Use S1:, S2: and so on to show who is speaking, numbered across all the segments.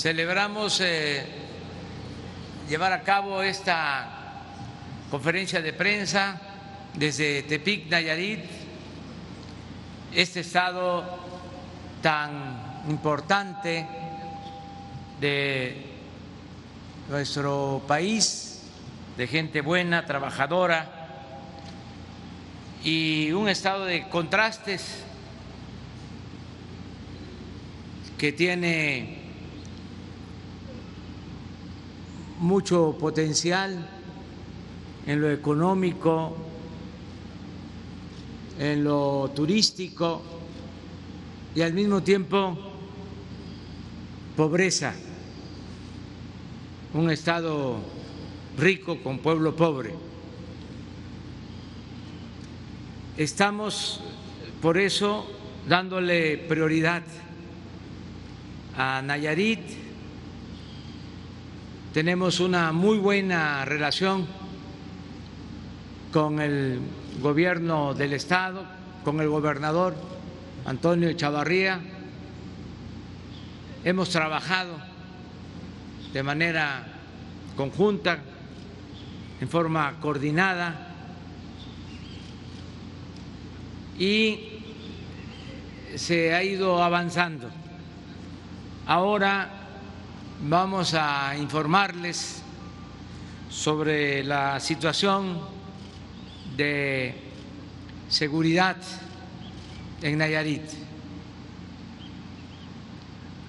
S1: celebramos eh, llevar a cabo esta conferencia de prensa desde Tepic, Nayarit, este estado tan importante de nuestro país, de gente buena, trabajadora, y un estado de contrastes que tiene mucho potencial en lo económico, en lo turístico y al mismo tiempo pobreza, un estado rico con pueblo pobre. Estamos por eso dándole prioridad a Nayarit. Tenemos una muy buena relación con el gobierno del estado, con el gobernador Antonio Chavarría. Hemos trabajado de manera conjunta, en forma coordinada y se ha ido avanzando. Ahora vamos a informarles sobre la situación de seguridad en Nayarit.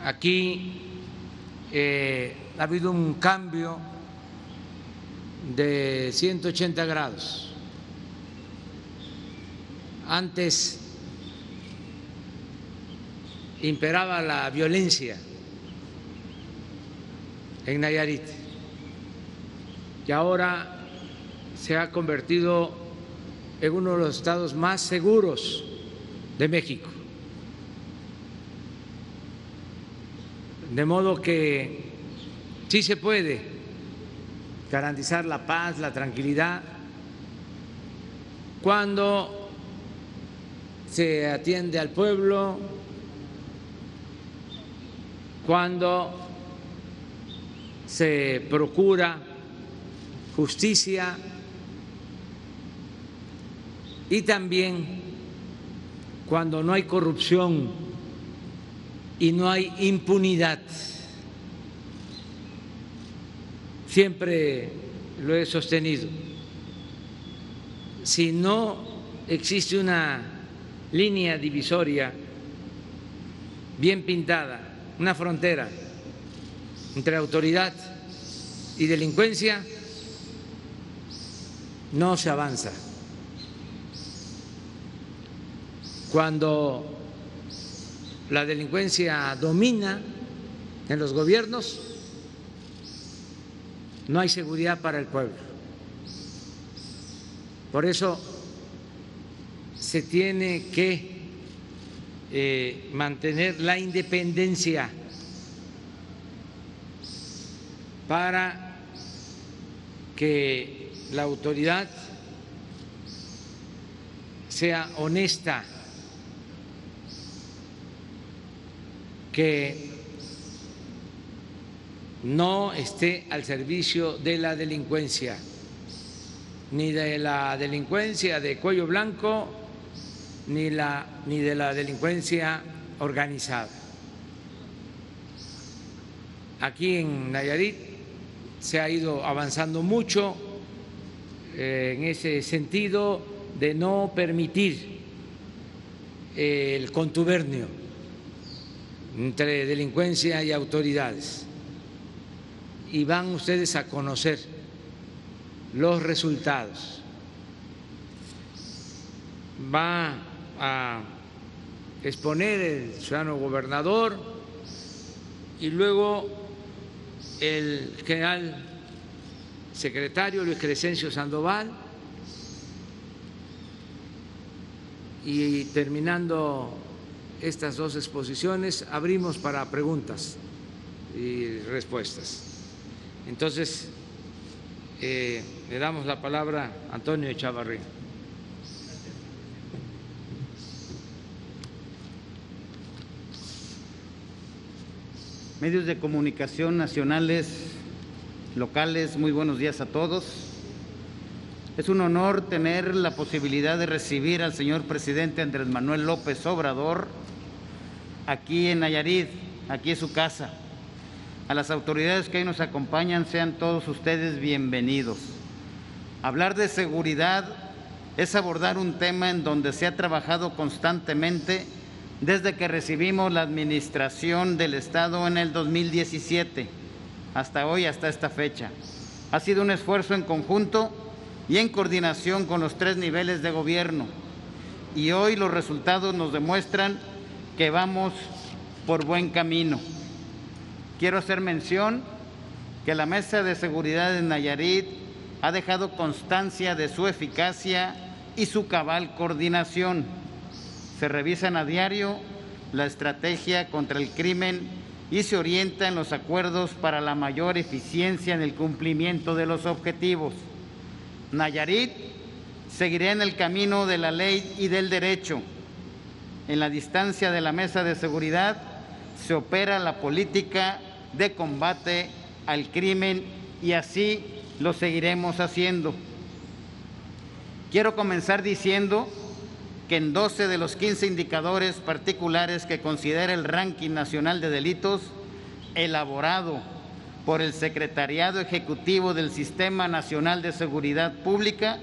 S1: Aquí eh, ha habido un cambio de 180 grados antes imperaba la violencia en Nayarit y ahora se ha convertido en uno de los estados más seguros de México. De modo que sí se puede garantizar la paz, la tranquilidad, cuando se atiende al pueblo, cuando se procura justicia y también cuando no hay corrupción y no hay impunidad. Siempre lo he sostenido. Si no existe una línea divisoria bien pintada, una frontera entre autoridad y delincuencia, no se avanza. Cuando la delincuencia domina en los gobiernos, no hay seguridad para el pueblo. Por eso se tiene que eh, mantener la independencia para que la autoridad sea honesta, que no esté al servicio de la delincuencia, ni de la delincuencia de cuello blanco ni, la, ni de la delincuencia organizada. Aquí en Nayarit se ha ido avanzando mucho eh, en ese sentido de no permitir el contubernio entre delincuencia y autoridades. Y van ustedes a conocer los resultados. Va a exponer el ciudadano gobernador y luego el general secretario Luis Crescencio Sandoval y terminando estas dos exposiciones abrimos para preguntas y respuestas. Entonces, eh, le damos la palabra a Antonio Chavarría.
S2: Medios de comunicación nacionales, locales, muy buenos días a todos. Es un honor tener la posibilidad de recibir al señor presidente Andrés Manuel López Obrador aquí en Nayarit, aquí es su casa. A las autoridades que hoy nos acompañan, sean todos ustedes bienvenidos. Hablar de seguridad es abordar un tema en donde se ha trabajado constantemente desde que recibimos la administración del Estado en el 2017 hasta hoy, hasta esta fecha. Ha sido un esfuerzo en conjunto y en coordinación con los tres niveles de gobierno. Y hoy los resultados nos demuestran que vamos por buen camino. Quiero hacer mención que la Mesa de Seguridad de Nayarit ha dejado constancia de su eficacia y su cabal coordinación se revisan a diario la estrategia contra el crimen y se orienta en los acuerdos para la mayor eficiencia en el cumplimiento de los objetivos. Nayarit seguirá en el camino de la ley y del derecho. En la distancia de la mesa de seguridad se opera la política de combate al crimen y así lo seguiremos haciendo. Quiero comenzar diciendo que en 12 de los 15 indicadores particulares que considera el ranking nacional de delitos elaborado por el Secretariado Ejecutivo del Sistema Nacional de Seguridad Pública,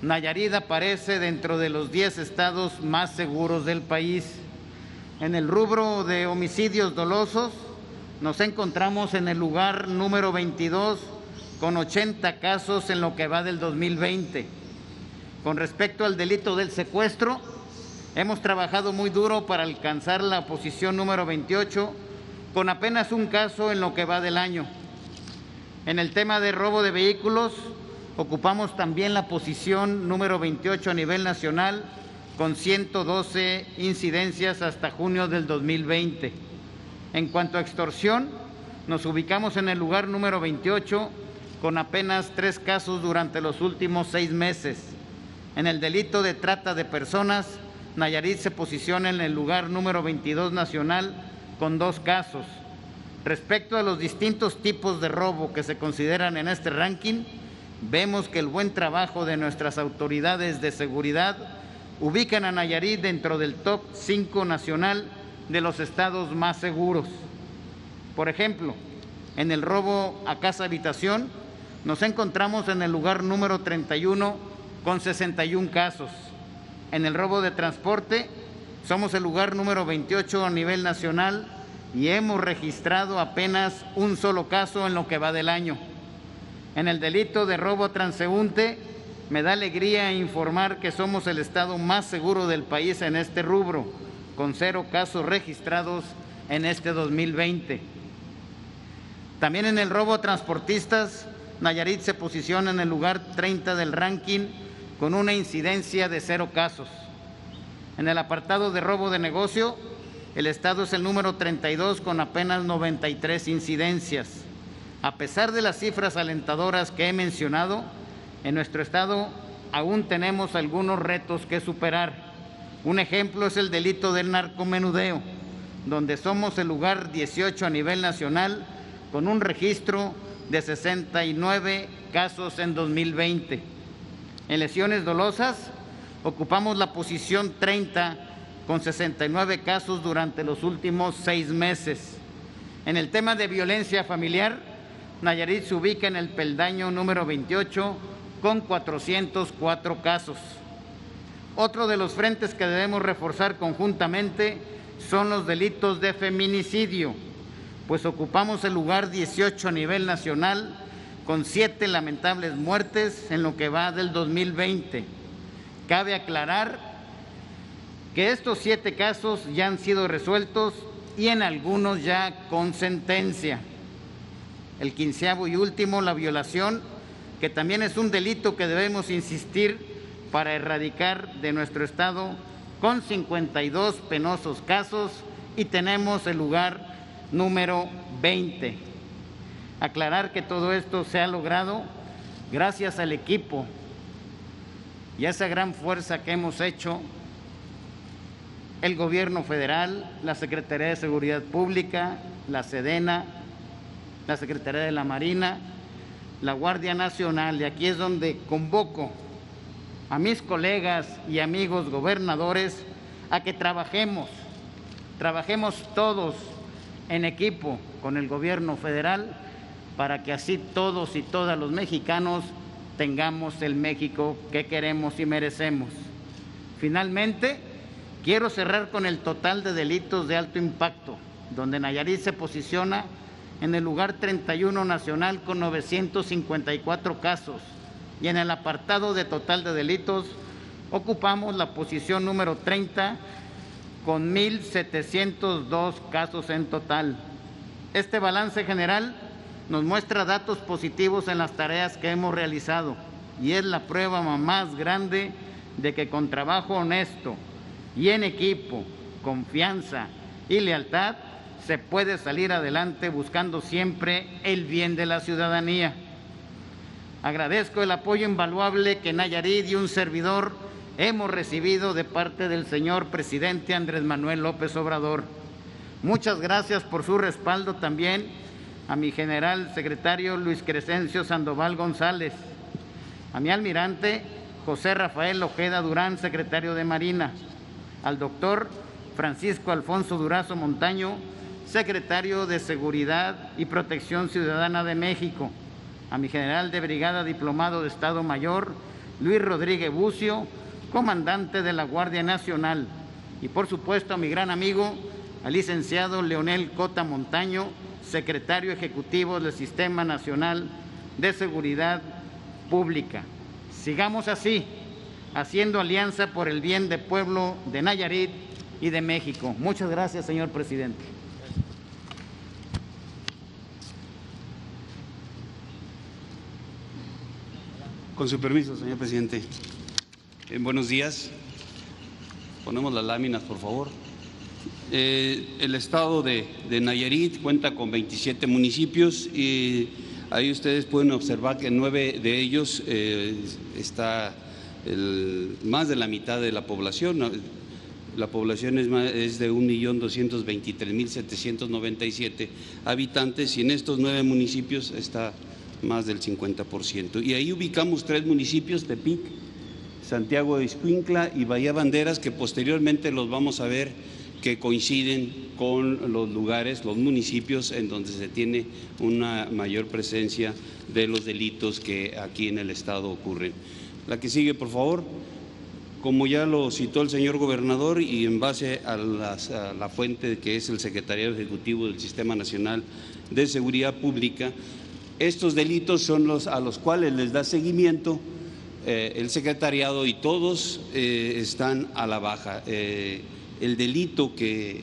S2: Nayarit aparece dentro de los 10 estados más seguros del país. En el rubro de homicidios dolosos, nos encontramos en el lugar número 22 con 80 casos en lo que va del 2020 con respecto al delito del secuestro, hemos trabajado muy duro para alcanzar la posición número 28 con apenas un caso en lo que va del año. En el tema de robo de vehículos, ocupamos también la posición número 28 a nivel nacional con 112 incidencias hasta junio del 2020. En cuanto a extorsión, nos ubicamos en el lugar número 28 con apenas tres casos durante los últimos seis meses. En el delito de trata de personas, Nayarit se posiciona en el lugar número 22 nacional con dos casos. Respecto a los distintos tipos de robo que se consideran en este ranking, vemos que el buen trabajo de nuestras autoridades de seguridad ubican a Nayarit dentro del top 5 nacional de los estados más seguros. Por ejemplo, en el robo a casa habitación, nos encontramos en el lugar número 31 con 61 casos. En el robo de transporte somos el lugar número 28 a nivel nacional y hemos registrado apenas un solo caso en lo que va del año. En el delito de robo transeúnte me da alegría informar que somos el estado más seguro del país en este rubro, con cero casos registrados en este 2020. También en el robo transportistas, Nayarit se posiciona en el lugar 30 del ranking con una incidencia de cero casos. En el apartado de robo de negocio, el Estado es el número 32 con apenas 93 incidencias. A pesar de las cifras alentadoras que he mencionado, en nuestro Estado aún tenemos algunos retos que superar. Un ejemplo es el delito del narcomenudeo, donde somos el lugar 18 a nivel nacional con un registro de 69 casos en 2020. En lesiones dolosas ocupamos la posición 30 con 69 casos durante los últimos seis meses. En el tema de violencia familiar, Nayarit se ubica en el peldaño número 28 con 404 casos. Otro de los frentes que debemos reforzar conjuntamente son los delitos de feminicidio, pues ocupamos el lugar 18 a nivel nacional con siete lamentables muertes en lo que va del 2020. Cabe aclarar que estos siete casos ya han sido resueltos y en algunos ya con sentencia. El quinceavo y último, la violación, que también es un delito que debemos insistir para erradicar de nuestro Estado con 52 penosos casos y tenemos el lugar número 20 aclarar que todo esto se ha logrado gracias al equipo y a esa gran fuerza que hemos hecho el Gobierno federal, la Secretaría de Seguridad Pública, la Sedena, la Secretaría de la Marina, la Guardia Nacional. Y aquí es donde convoco a mis colegas y amigos gobernadores a que trabajemos, trabajemos todos en equipo con el gobierno federal para que así todos y todas los mexicanos tengamos el México que queremos y merecemos. Finalmente, quiero cerrar con el total de delitos de alto impacto, donde Nayarit se posiciona en el lugar 31 nacional con 954 casos y en el apartado de total de delitos ocupamos la posición número 30 con 1.702 casos en total. Este balance general nos muestra datos positivos en las tareas que hemos realizado y es la prueba más grande de que con trabajo honesto y en equipo, confianza y lealtad se puede salir adelante buscando siempre el bien de la ciudadanía. Agradezco el apoyo invaluable que Nayarit y un servidor hemos recibido de parte del señor presidente Andrés Manuel López Obrador. Muchas gracias por su respaldo también a mi general secretario Luis Crescencio Sandoval González, a mi almirante José Rafael Ojeda Durán, secretario de Marina, al doctor Francisco Alfonso Durazo Montaño, secretario de Seguridad y Protección Ciudadana de México, a mi general de brigada diplomado de Estado Mayor, Luis Rodríguez Bucio, comandante de la Guardia Nacional, y por supuesto a mi gran amigo, al licenciado Leonel Cota Montaño, secretario ejecutivo del Sistema Nacional de Seguridad Pública. Sigamos así, haciendo alianza por el bien del pueblo de Nayarit y de México. Muchas gracias, señor presidente.
S3: Con su permiso, señor presidente. Eh, buenos días. Ponemos las láminas, por favor. Eh, el estado de, Nayarit cuenta con 27 municipios y ahí ustedes pueden observar que nueve de ellos eh, está más de la mitad de la población. La población es, es de 1.223.797 habitantes y en estos nueve municipios está más del 50%. Y ahí ubicamos tres municipios, Tepic, Santiago de Iscuincla y Bahía Banderas, que posteriormente los vamos a ver que coinciden con los lugares, los municipios en donde se tiene una mayor presencia de los delitos que aquí en el Estado ocurren. La que sigue, por favor. Como ya lo citó el señor gobernador y en base a, la fuente que es el Secretariado Ejecutivo del Sistema Nacional de Seguridad Pública, estos delitos son los a los cuales les da seguimiento eh, el secretariado y todos eh, están a la baja. Eh, el delito que,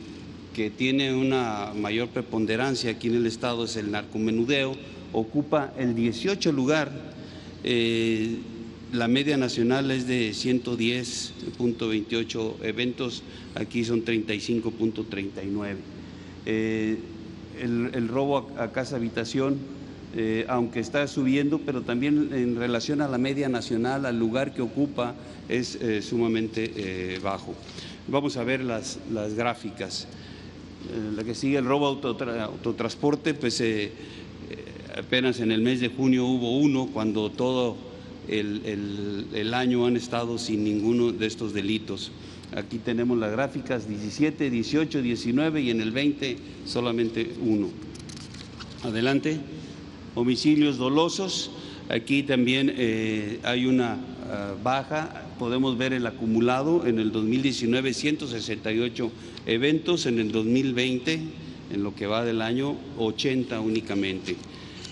S3: tiene una mayor preponderancia aquí en el Estado es el narcomenudeo, ocupa el 18 lugar. la media nacional es de 110.28 eventos, aquí son 35.39. El, el, robo a casa habitación eh, aunque está subiendo, pero también en relación a la media nacional, al lugar que ocupa, es eh, sumamente eh, bajo. Vamos a ver las, gráficas. la que sigue, el robo autotransporte, pues apenas en el mes de junio hubo uno, cuando todo el, el año han estado sin ninguno de estos delitos. Aquí tenemos las gráficas 17, 18, 19 y en el 20 solamente uno. Adelante homicidios dolosos. Aquí también eh, hay una ah, baja, podemos ver el acumulado. En el 2019 168 eventos, en el 2020, en lo que va del año, 80 únicamente.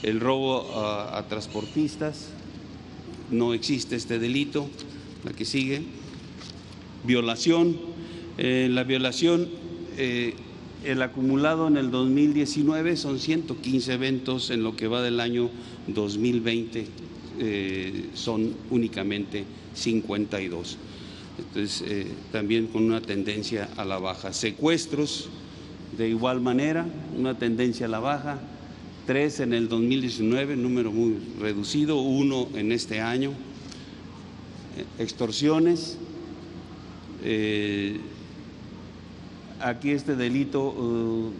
S3: El robo a transportistas, no existe este delito, la que sigue. Violación, eh, la violación eh, el acumulado en el 2019 son 115 eventos, en lo que va del año 2020 eh, son únicamente 52. Entonces, eh, también con una tendencia a la baja. Secuestros, de igual manera, una tendencia a la baja. Tres en el 2019, número muy reducido, uno en este año. Extorsiones, eh, aquí este delito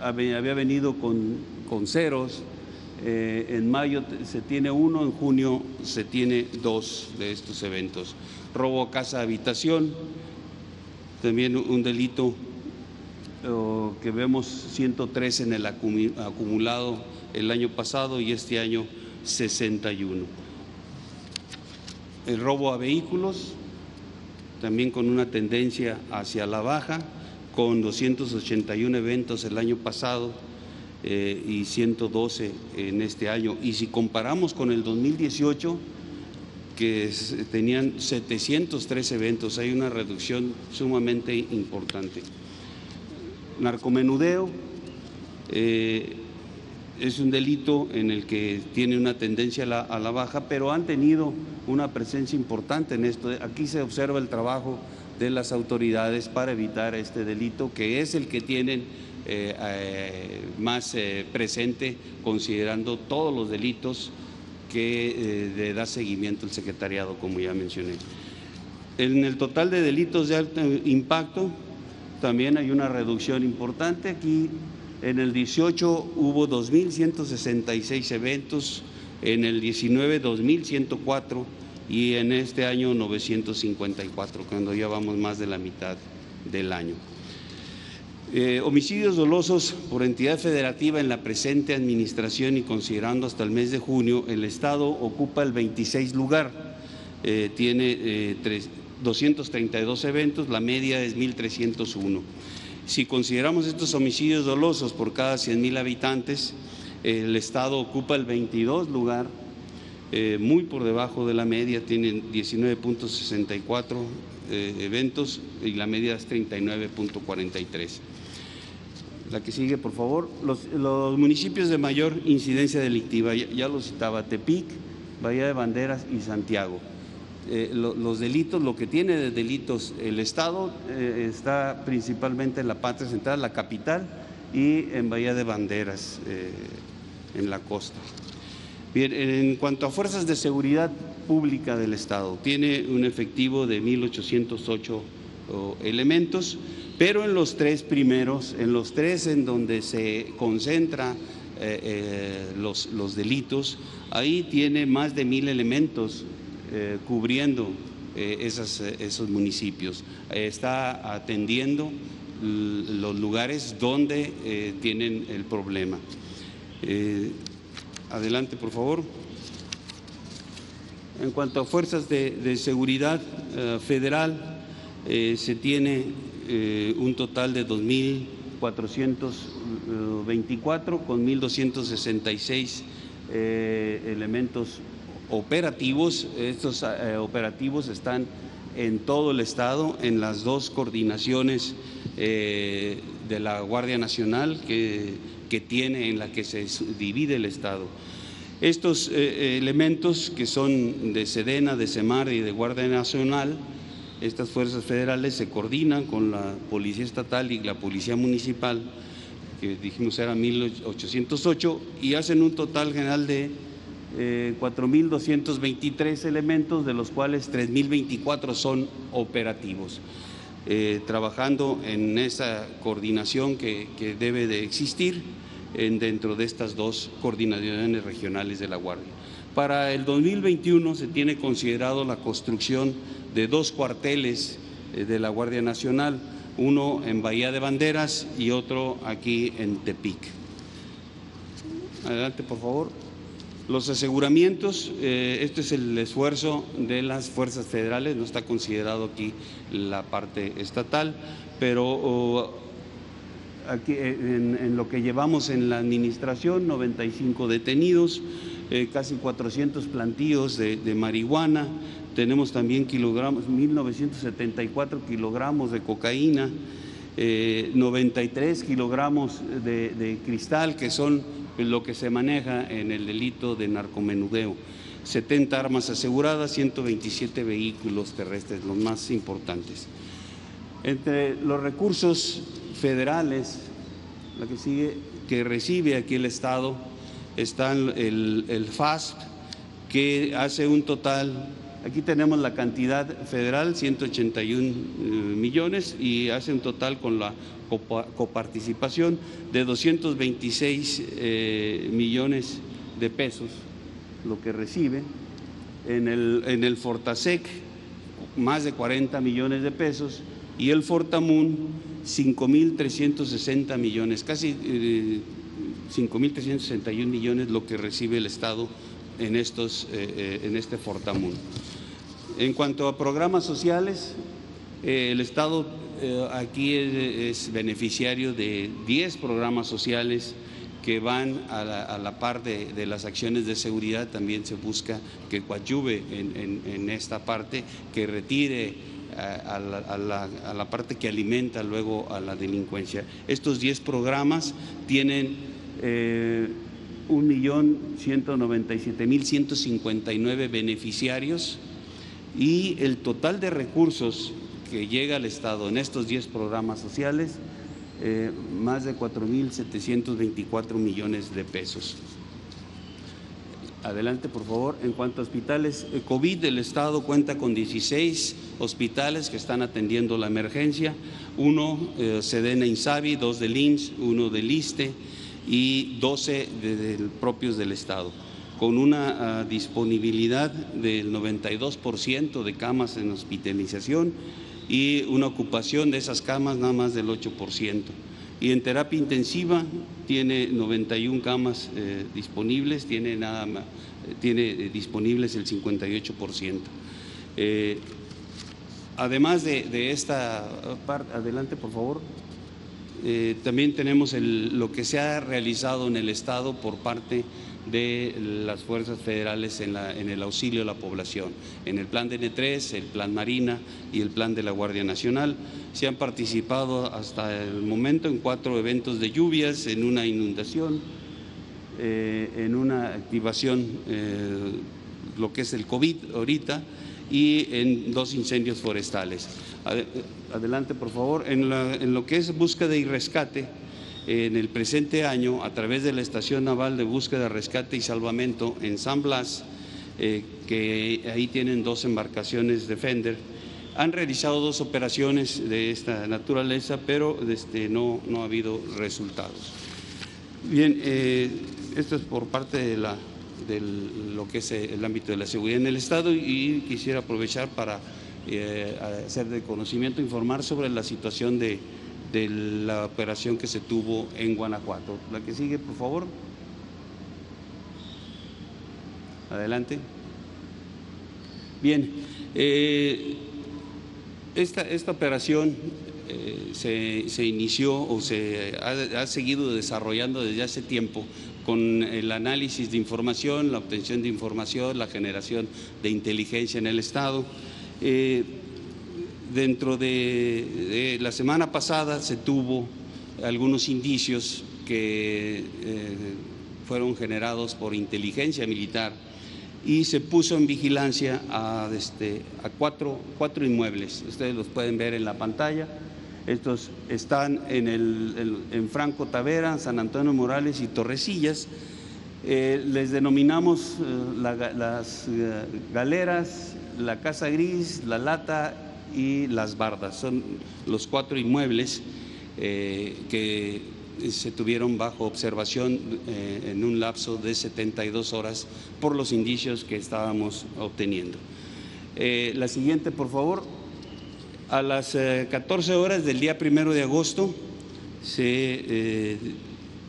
S3: había venido con, con ceros. Eh, en mayo se tiene uno, en junio se tiene dos de estos eventos. Robo a casa habitación, también un delito que vemos 103 en el acumulado el año pasado y este año 61. El robo a vehículos, también con una tendencia hacia la baja, con 281 eventos el año pasado eh, y 112 en este año. Y si comparamos con el 2018, que tenían 703 eventos, hay una reducción sumamente importante. Narcomenudeo eh, es un delito en el que tiene una tendencia a la, baja, pero han tenido una presencia importante en esto. Aquí se observa el trabajo de las autoridades para evitar este delito, que es el que tienen más eh, presente, considerando todos los delitos que eh, le da seguimiento el secretariado, como ya mencioné. En el total de delitos de alto impacto también hay una reducción importante. Aquí en el 18 hubo 2.166 eventos, en el 19 2.104 y en este año 954, cuando ya vamos más de la mitad del año. Eh, homicidios dolosos por entidad federativa en la presente administración y considerando hasta el mes de junio, el Estado ocupa el 26 lugar, Eh, tiene eh, tres- 232 eventos, la media es 1.301. Si consideramos estos homicidios dolosos por cada 100.000 habitantes, el Estado ocupa el 22 lugar, eh, muy por debajo de la media, tienen 19.64 eh, eventos y la media es 39.43. La que sigue, por favor. Los, municipios de mayor incidencia delictiva, ya, ya lo citaba, Tepic, Bahía de Banderas y Santiago. Eh, lo- los delitos, lo que tiene de delitos el Estado eh, está principalmente en la parte central, la capital, y en Bahía de Banderas, eh, en la costa. Bien, en cuanto a fuerzas de seguridad pública del Estado, tiene un efectivo de 1.808 oh, elementos, pero en los tres primeros, en los tres en donde se concentra eh, eh, los, los delitos, ahí tiene más de mil elementos eh, cubriendo esas, esos municipios. Está atendiendo los lugares donde tienen el problema. Adelante, por favor. En cuanto a fuerzas de, seguridad federal, se tiene eh, un total de 2.424 con 1.266 eh, elementos operativos. Estos eh, operativos están en todo el estado, en las dos coordinaciones de la Guardia Nacional que, que tiene, en la que se divide el estado. Estos elementos que son de Sedena, de Semar y de Guardia Nacional, estas fuerzas federales se coordinan con la Policía Estatal y la Policía Municipal, que dijimos era 1808, y hacen un total general de eh, 4.223 elementos, de los cuales 3.024 son operativos. Eh, trabajando en esa coordinación que, que debe de existir en- dentro de estas dos coordinaciones regionales de la Guardia. Para el 2021 se tiene considerado la construcción de dos cuarteles eh, de la Guardia Nacional, uno en Bahía de Banderas y otro aquí en Tepic. Adelante, por favor. Los aseguramientos, eh, este es el esfuerzo de las fuerzas federales, no está considerado aquí la parte estatal, pero oh, aquí eh, en, lo que llevamos en la administración, 95 detenidos, casi 400 plantíos de marihuana, tenemos también kilogramos, 1974 kilogramos de cocaína, eh, 93 kilogramos de, de cristal, que son lo que se maneja en el delito de narcomenudeo. 70 armas aseguradas, 127 vehículos terrestres, los más importantes. Entre los recursos federales, la que sigue, que recibe aquí el Estado, están el, el FAST, que hace un total Aquí tenemos la cantidad federal, 181 millones, y hace un total con la coparticipación de 226 millones de pesos, lo que recibe. En el, Fortasec, más de 40 millones de pesos, y el Fortamun, 5.360 millones, casi 5.361 millones lo que recibe el Estado en, estos, en este Fortamun. En cuanto a programas sociales, eh, el Estado eh, aquí es, beneficiario de 10 programas sociales que van a la, par de, las acciones de seguridad. También se busca que coadyuve en, esta parte, que retire eh, a, la, parte que alimenta luego a la delincuencia. Estos 10 programas tienen eh, 1.197.159 beneficiarios y el total de recursos que llega al Estado en estos 10 programas sociales, eh, más de 4.724 millones de pesos. Adelante, por favor. En cuanto a hospitales eh, COVID, el Estado cuenta con 16 hospitales que están atendiendo la emergencia, uno eh, Sedena Insabi, dos del IMSS, uno del ISTE y 12 propios del Estado con una ah, disponibilidad del 92% de camas en hospitalización y una ocupación de esas camas nada más del 8%. Y en terapia intensiva tiene 91 camas eh, disponibles, tiene, nada más, tiene eh, disponibles el 58%. Eh, además de, esta parte, adelante por favor. también tenemos lo que se ha realizado en el Estado por parte de las fuerzas federales en, el auxilio a la población. En el plan de N3, el plan Marina y el plan de la Guardia Nacional se han participado hasta el momento en cuatro eventos de lluvias, en una inundación, eh, en una activación, eh, lo que es el COVID ahorita, y en dos incendios forestales. Adelante, por favor. En, en lo que es búsqueda y rescate, en el presente año a través de la Estación Naval de Búsqueda, Rescate y Salvamento en San Blas, eh, que ahí tienen dos embarcaciones Defender. Han realizado dos operaciones de esta naturaleza, pero este, no, no ha habido resultados. Bien, eh, esto es por parte de, la, de lo que es el ámbito de la seguridad en el Estado y quisiera aprovechar para eh, hacer de conocimiento, informar sobre la situación de de la operación que se tuvo en Guanajuato. La que sigue, por favor. Adelante. Bien, eh, esta, esta, operación eh, se, inició o se ha, seguido desarrollando desde hace tiempo con el análisis de información, la obtención de información, la generación de inteligencia en el Estado. Eh, Dentro de, la semana pasada se tuvo algunos indicios que eh, fueron generados por inteligencia militar y se puso en vigilancia a, este, a cuatro, cuatro, inmuebles. Ustedes los pueden ver en la pantalla. Estos están en, el, en Franco Tavera, San Antonio Morales y Torrecillas. Eh, les denominamos eh, las galeras, la casa gris, la lata y Las Bardas. Son los cuatro inmuebles eh, que se tuvieron bajo observación eh, en un lapso de 72 horas por los indicios que estábamos obteniendo. Eh, la siguiente, por favor. A las 14 horas del día primero de agosto se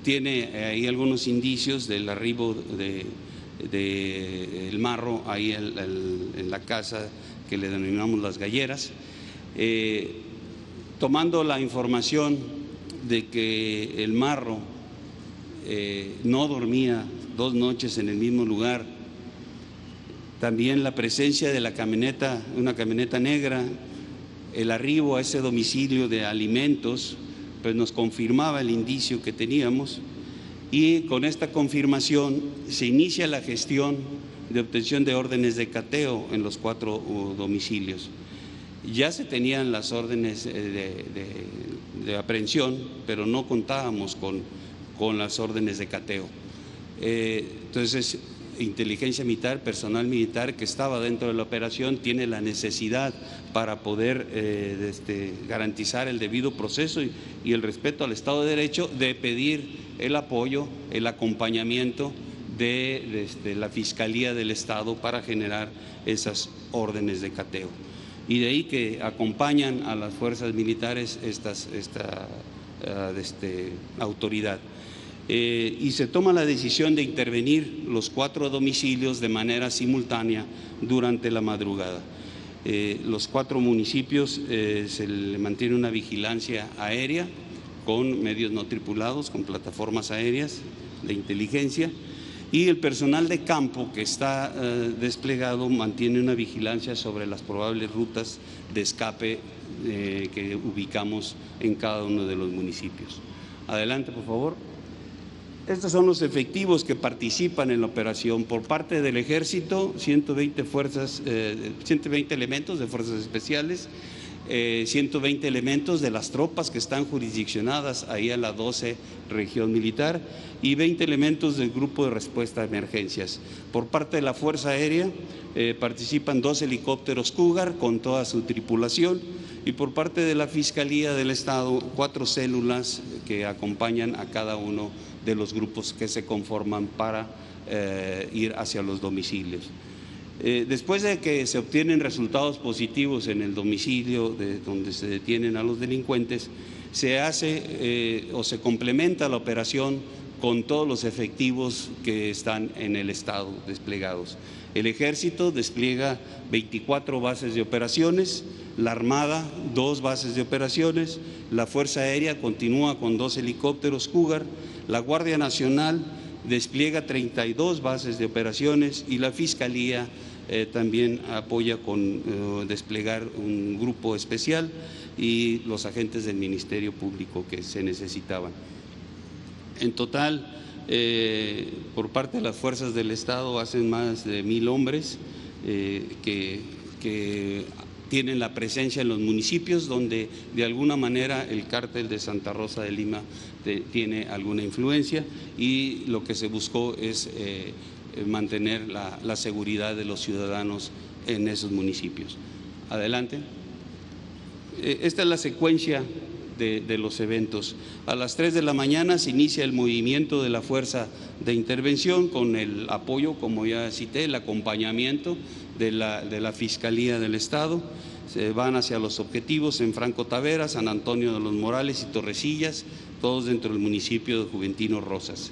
S3: tiene ahí algunos indicios del arribo de, el marro ahí en la casa que le denominamos las galleras, eh, tomando la información de que el marro eh, no dormía dos noches en el mismo lugar, también la presencia de la camioneta, una camioneta negra, el arribo a ese domicilio de alimentos, pues nos confirmaba el indicio que teníamos y con esta confirmación se inicia la gestión de obtención de órdenes de cateo en los cuatro domicilios. Ya se tenían las órdenes eh, de, aprehensión, pero no contábamos con, con, las órdenes de cateo. Eh, entonces, inteligencia militar, personal militar que estaba dentro de la operación, tiene la necesidad para poder eh, este, garantizar el debido proceso y el respeto al Estado de Derecho de pedir el apoyo, el acompañamiento de, la Fiscalía del Estado para generar esas órdenes de cateo. Y de ahí que acompañan a las fuerzas militares estas, esta ah, este, autoridad. Eh, y se toma la decisión de intervenir los cuatro domicilios de manera simultánea durante la madrugada. Eh, los cuatro municipios eh, se le mantiene una vigilancia aérea con medios no tripulados, con plataformas aéreas de inteligencia y el personal de campo que está eh, desplegado mantiene una vigilancia sobre las probables rutas de escape eh, que ubicamos en cada uno de los municipios. Adelante, por favor. Estos son los efectivos que participan en la operación. Por parte del Ejército, 120, fuerzas, 120 eh, elementos de fuerzas especiales, 120 eh, elementos de las tropas que están jurisdiccionadas ahí a la 12 región militar y 20 elementos del grupo de respuesta a emergencias. Por parte de la Fuerza Aérea eh, participan dos helicópteros Cougar con toda su tripulación y por parte de la Fiscalía del Estado cuatro células que acompañan a cada uno de los grupos que se conforman para eh, ir hacia los domicilios. Eh, después de que se obtienen resultados positivos en el domicilio de donde se detienen a los delincuentes, se hace eh, o se complementa la operación con todos los efectivos que están en el Estado desplegados. El ejército despliega 24 bases de operaciones, la Armada dos bases de operaciones, la Fuerza Aérea continúa con dos helicópteros Cougar, la Guardia Nacional despliega 32 bases de operaciones y la Fiscalía eh, también apoya con eh, desplegar un grupo especial y los agentes del Ministerio Público que se necesitaban. En total, eh, por parte de las fuerzas del Estado, hacen más de mil hombres que, que tienen la presencia en los municipios donde de alguna manera el cártel de Santa Rosa de Lima tiene alguna influencia y lo que se buscó es eh, mantener la, seguridad de los ciudadanos en esos municipios. Adelante. Eh, esta es la secuencia de, los eventos. A las 3 de la mañana se inicia el movimiento de la fuerza de intervención con el apoyo, como ya cité, el acompañamiento de la, de la Fiscalía del Estado. Se van hacia los objetivos en Franco Tavera, San Antonio de los Morales y Torrecillas, todos dentro del municipio de Juventino Rosas.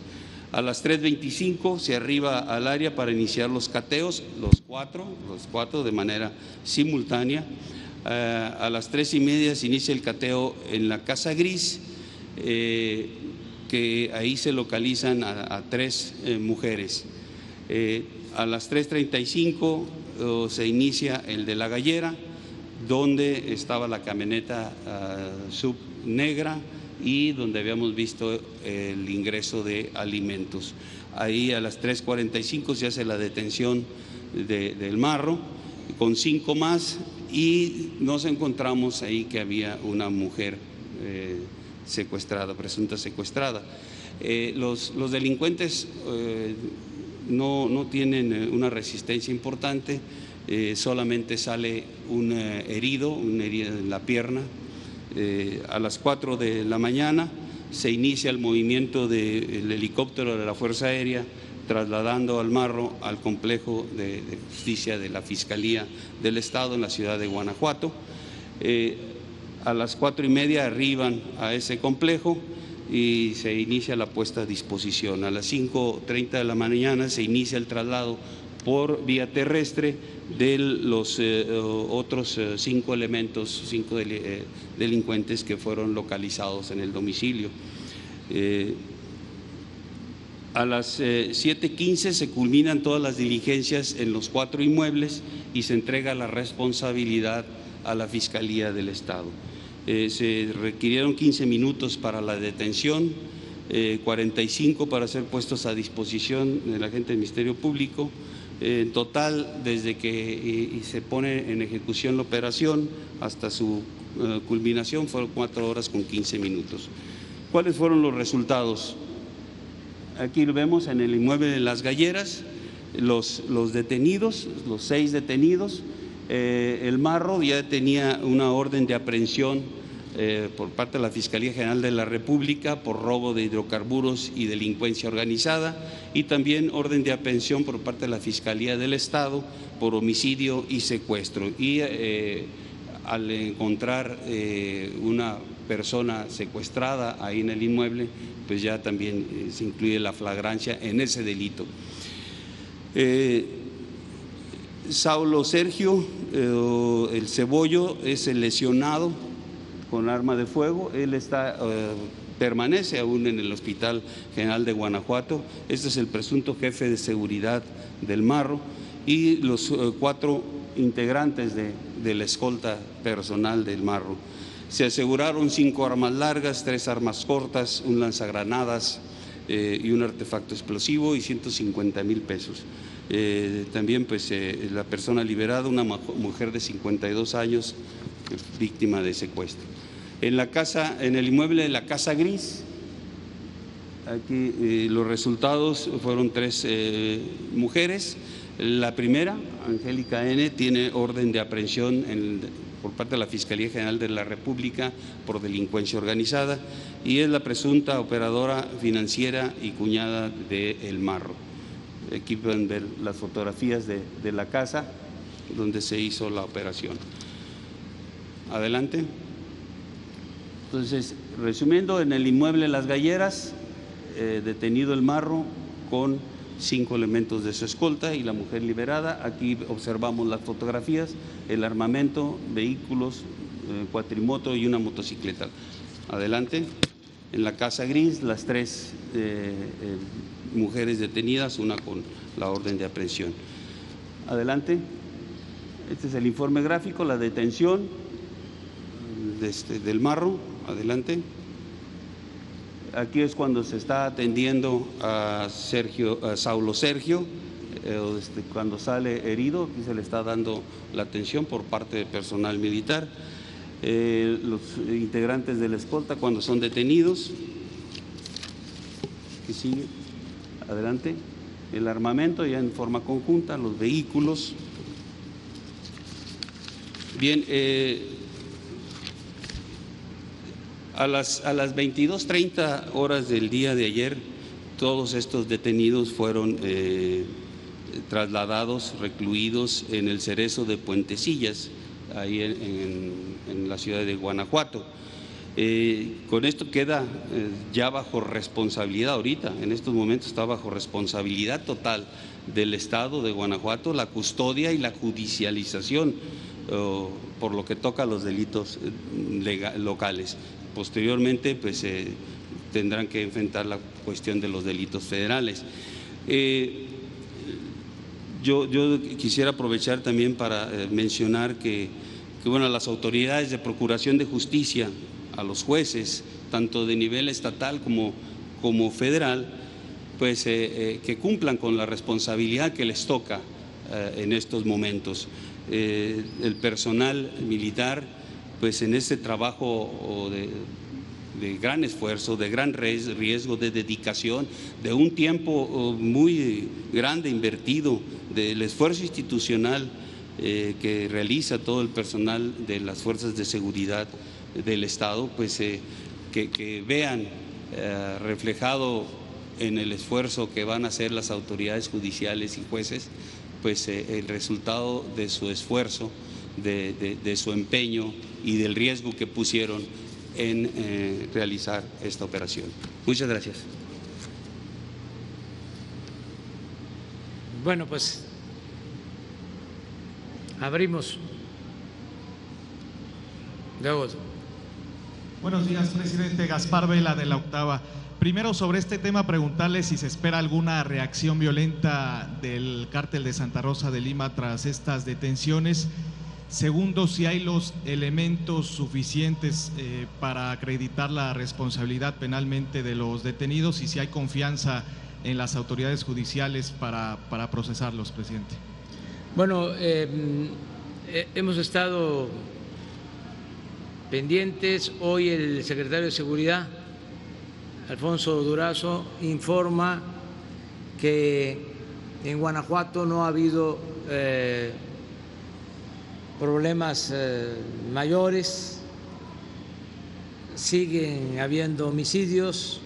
S3: A las 3.25 se arriba al área para iniciar los cateos, los cuatro, los cuatro de manera simultánea. Eh, a las tres y media se inicia el cateo en la Casa Gris, eh, que ahí se localizan a, tres eh, mujeres. a las 3.35 se inicia el de la gallera, donde estaba la camioneta ah, sub negra y donde habíamos visto el ingreso de alimentos. Ahí a las 3.45 se hace la detención del marro con cinco más y nos encontramos ahí que había una mujer eh, secuestrada, presunta secuestrada. Eh, los, delincuentes eh, no, no, tienen una resistencia importante, solamente sale un herido, una herida en la pierna, eh, a las 4 de la mañana se inicia el movimiento del helicóptero de la Fuerza Aérea trasladando al Marro al complejo de, justicia de la Fiscalía del Estado en la ciudad de Guanajuato. Eh, a las cuatro y media arriban a ese complejo y se inicia la puesta a disposición. A las 5.30 de la mañana se inicia el traslado por vía terrestre de los eh, otros eh, cinco elementos, cinco eh, delincuentes que fueron localizados en el domicilio. a las 7.15 se culminan todas las diligencias en los cuatro inmuebles y se entrega la responsabilidad a la Fiscalía del Estado. Se requirieron 15 minutos para la detención, 45 para ser puestos a disposición del agente del Ministerio Público, en total, desde que se pone en ejecución la operación hasta su eh, culminación, fueron cuatro horas con 15 minutos. ¿Cuáles fueron los resultados? Aquí lo vemos en el inmueble de Las Galleras. los, los detenidos, los seis detenidos. Eh, el Marro ya tenía una orden de aprehensión eh, por parte de la Fiscalía General de la República por robo de hidrocarburos y delincuencia organizada y también orden de aprehensión por parte de la Fiscalía del Estado por homicidio y secuestro. Y eh, al encontrar una persona secuestrada ahí en el inmueble, pues ya también se incluye la flagrancia en ese delito. Saulo Sergio, eh, el cebollo, es el lesionado con arma de fuego. Él está, eh, permanece aún en el Hospital General de Guanajuato. Este es el presunto jefe de seguridad del Marro y los eh, cuatro integrantes de, la escolta personal del Marro. Se aseguraron cinco armas largas, tres armas cortas, un lanzagranadas y un artefacto explosivo y 150 mil pesos. Eh, también pues eh, la persona liberada, una mujer de 52 años, víctima de secuestro. En la casa, en el inmueble de la Casa Gris, aquí eh, los resultados fueron tres mujeres. La primera, Angélica N., tiene orden de aprehensión por parte de la Fiscalía General de la República por delincuencia organizada y es la presunta operadora financiera y cuñada de El Marro. Aquí pueden ver las fotografías de, la casa donde se hizo la operación. Adelante. Entonces, resumiendo, en el inmueble Las Galleras, eh, detenido el marro con cinco elementos de su escolta y la mujer liberada. Aquí observamos las fotografías, el armamento, vehículos, eh, cuatrimoto y una motocicleta. Adelante. En la casa gris, las tres eh, mujeres detenidas, una con la orden de aprehensión. Adelante. Este es el informe gráfico, la detención este, del marro. Adelante. Aquí es cuando se está atendiendo a Sergio, a Saulo Sergio, eh, este, cuando sale herido, aquí se le está dando la atención por parte del personal militar. Eh, los integrantes de la escolta cuando son detenidos. ¿Qué sigue? Adelante. El armamento ya en forma conjunta, los vehículos. Bien, eh, a las, a las 22.30 horas del día de ayer, todos estos detenidos fueron eh, trasladados, recluidos en el cerezo de Puentecillas, ahí en la ciudad de Guanajuato. Eh, con esto queda eh, ya bajo responsabilidad ahorita, en estos momentos está bajo responsabilidad total del Estado de Guanajuato la custodia y la judicialización por lo que toca a los delitos eh, locales. Posteriormente, pues tendrán que enfrentar la cuestión de los delitos federales. Yo, quisiera aprovechar también para mencionar que, que bueno, las autoridades de Procuración de Justicia a los jueces, tanto de nivel estatal como, como federal, pues eh, eh, que cumplan con la responsabilidad que les toca eh, en estos momentos. el personal militar, pues en este trabajo de, de gran esfuerzo, de gran riesgo, de dedicación, de un tiempo muy grande invertido, del esfuerzo institucional que realiza todo el personal de las fuerzas de seguridad del Estado, pues eh, que, vean eh, reflejado en el esfuerzo que van a hacer las autoridades judiciales y jueces, pues eh, el resultado de su esfuerzo, de, su empeño y del riesgo que pusieron en realizar esta operación. Muchas gracias.
S1: Bueno, pues abrimos. Luego.
S4: Buenos días, presidente Gaspar Vela de la Octava. Primero sobre este tema preguntarle si se espera alguna reacción violenta del cártel de Santa Rosa de Lima tras estas detenciones. Segundo, si hay los elementos suficientes eh, para acreditar la responsabilidad penalmente de los detenidos y si hay confianza en las autoridades judiciales para, procesarlos, presidente.
S1: Bueno, eh, eh, hemos estado pendientes. Hoy el secretario de Seguridad, Alfonso Durazo, informa que En Guanajuato no ha habido eh, problemas eh, mayores, siguen habiendo homicidios,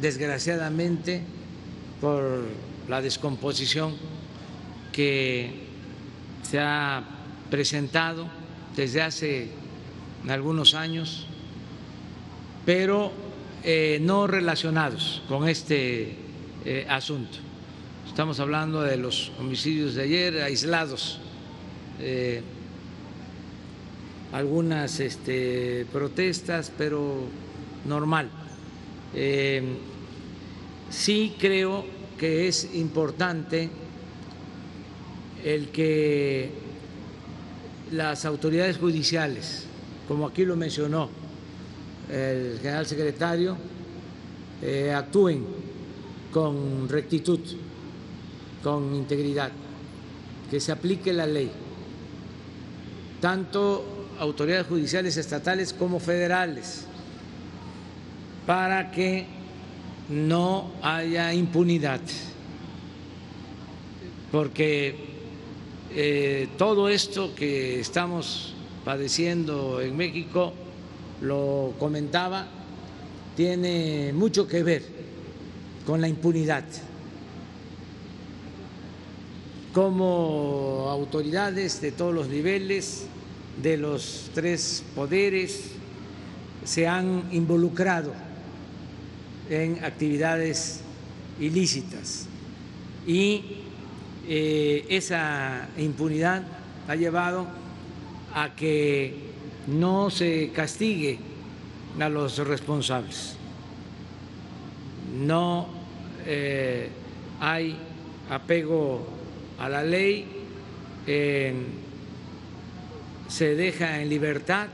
S1: desgraciadamente, por la descomposición que se ha presentado desde hace algunos años, pero eh, no relacionados con este eh, asunto. Estamos hablando de los homicidios de ayer aislados, eh, algunas este, protestas, pero normal. sí creo que es importante el que las autoridades judiciales, como aquí lo mencionó el general secretario, eh, actúen con rectitud, con integridad, que se aplique la ley, tanto autoridades judiciales estatales como federales, para que no haya impunidad, porque eh, todo esto que estamos padeciendo en México, lo comentaba, tiene mucho que ver con la impunidad. Como autoridades de todos los niveles, de los tres poderes, se han involucrado en actividades ilícitas y eh, esa impunidad ha llevado a que no se castigue a los responsables. No eh, hay apego a la ley, se deja en libertad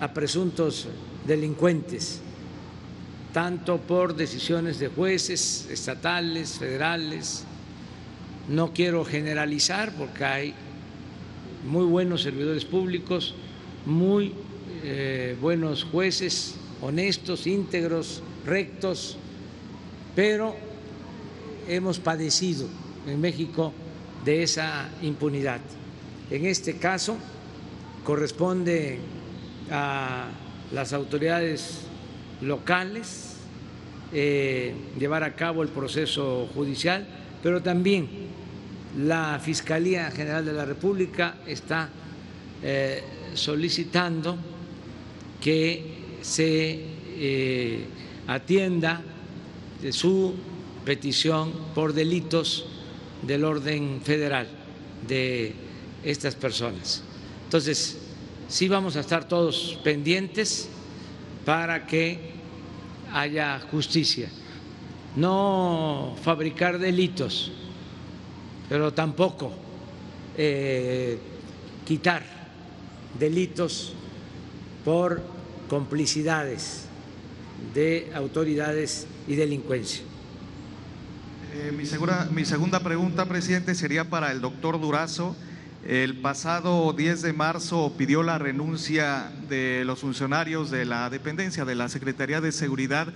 S1: a presuntos delincuentes, tanto por decisiones de jueces estatales, federales, no quiero generalizar porque hay muy buenos servidores públicos, muy eh, buenos jueces, honestos, íntegros, rectos, pero hemos padecido en México de esa impunidad. En este caso corresponde a las autoridades locales eh, llevar a cabo el proceso judicial, pero también la Fiscalía General de la República está eh, solicitando que se eh, atienda su petición por delitos del orden federal de estas personas. Entonces, sí vamos a estar todos pendientes para que haya justicia, no fabricar delitos pero tampoco eh, quitar delitos por complicidades de autoridades y delincuencia.
S4: Eh, mi, mi segunda pregunta, presidente, sería para el doctor Durazo. El pasado 10 de marzo pidió la renuncia de los funcionarios de la dependencia de la Secretaría de Seguridad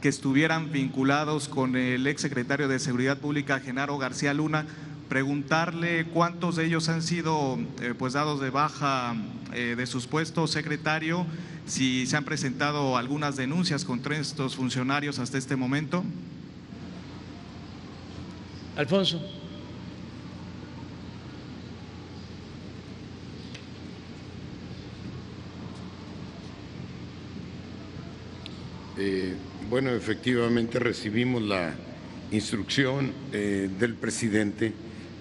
S4: que estuvieran vinculados con el exsecretario de Seguridad Pública, Genaro García Luna preguntarle cuántos de ellos han sido eh, pues dados de baja eh, de sus puestos, secretario, si se han presentado algunas denuncias contra estos funcionarios hasta este momento.
S1: Alfonso.
S5: Eh, bueno, efectivamente recibimos la instrucción del presidente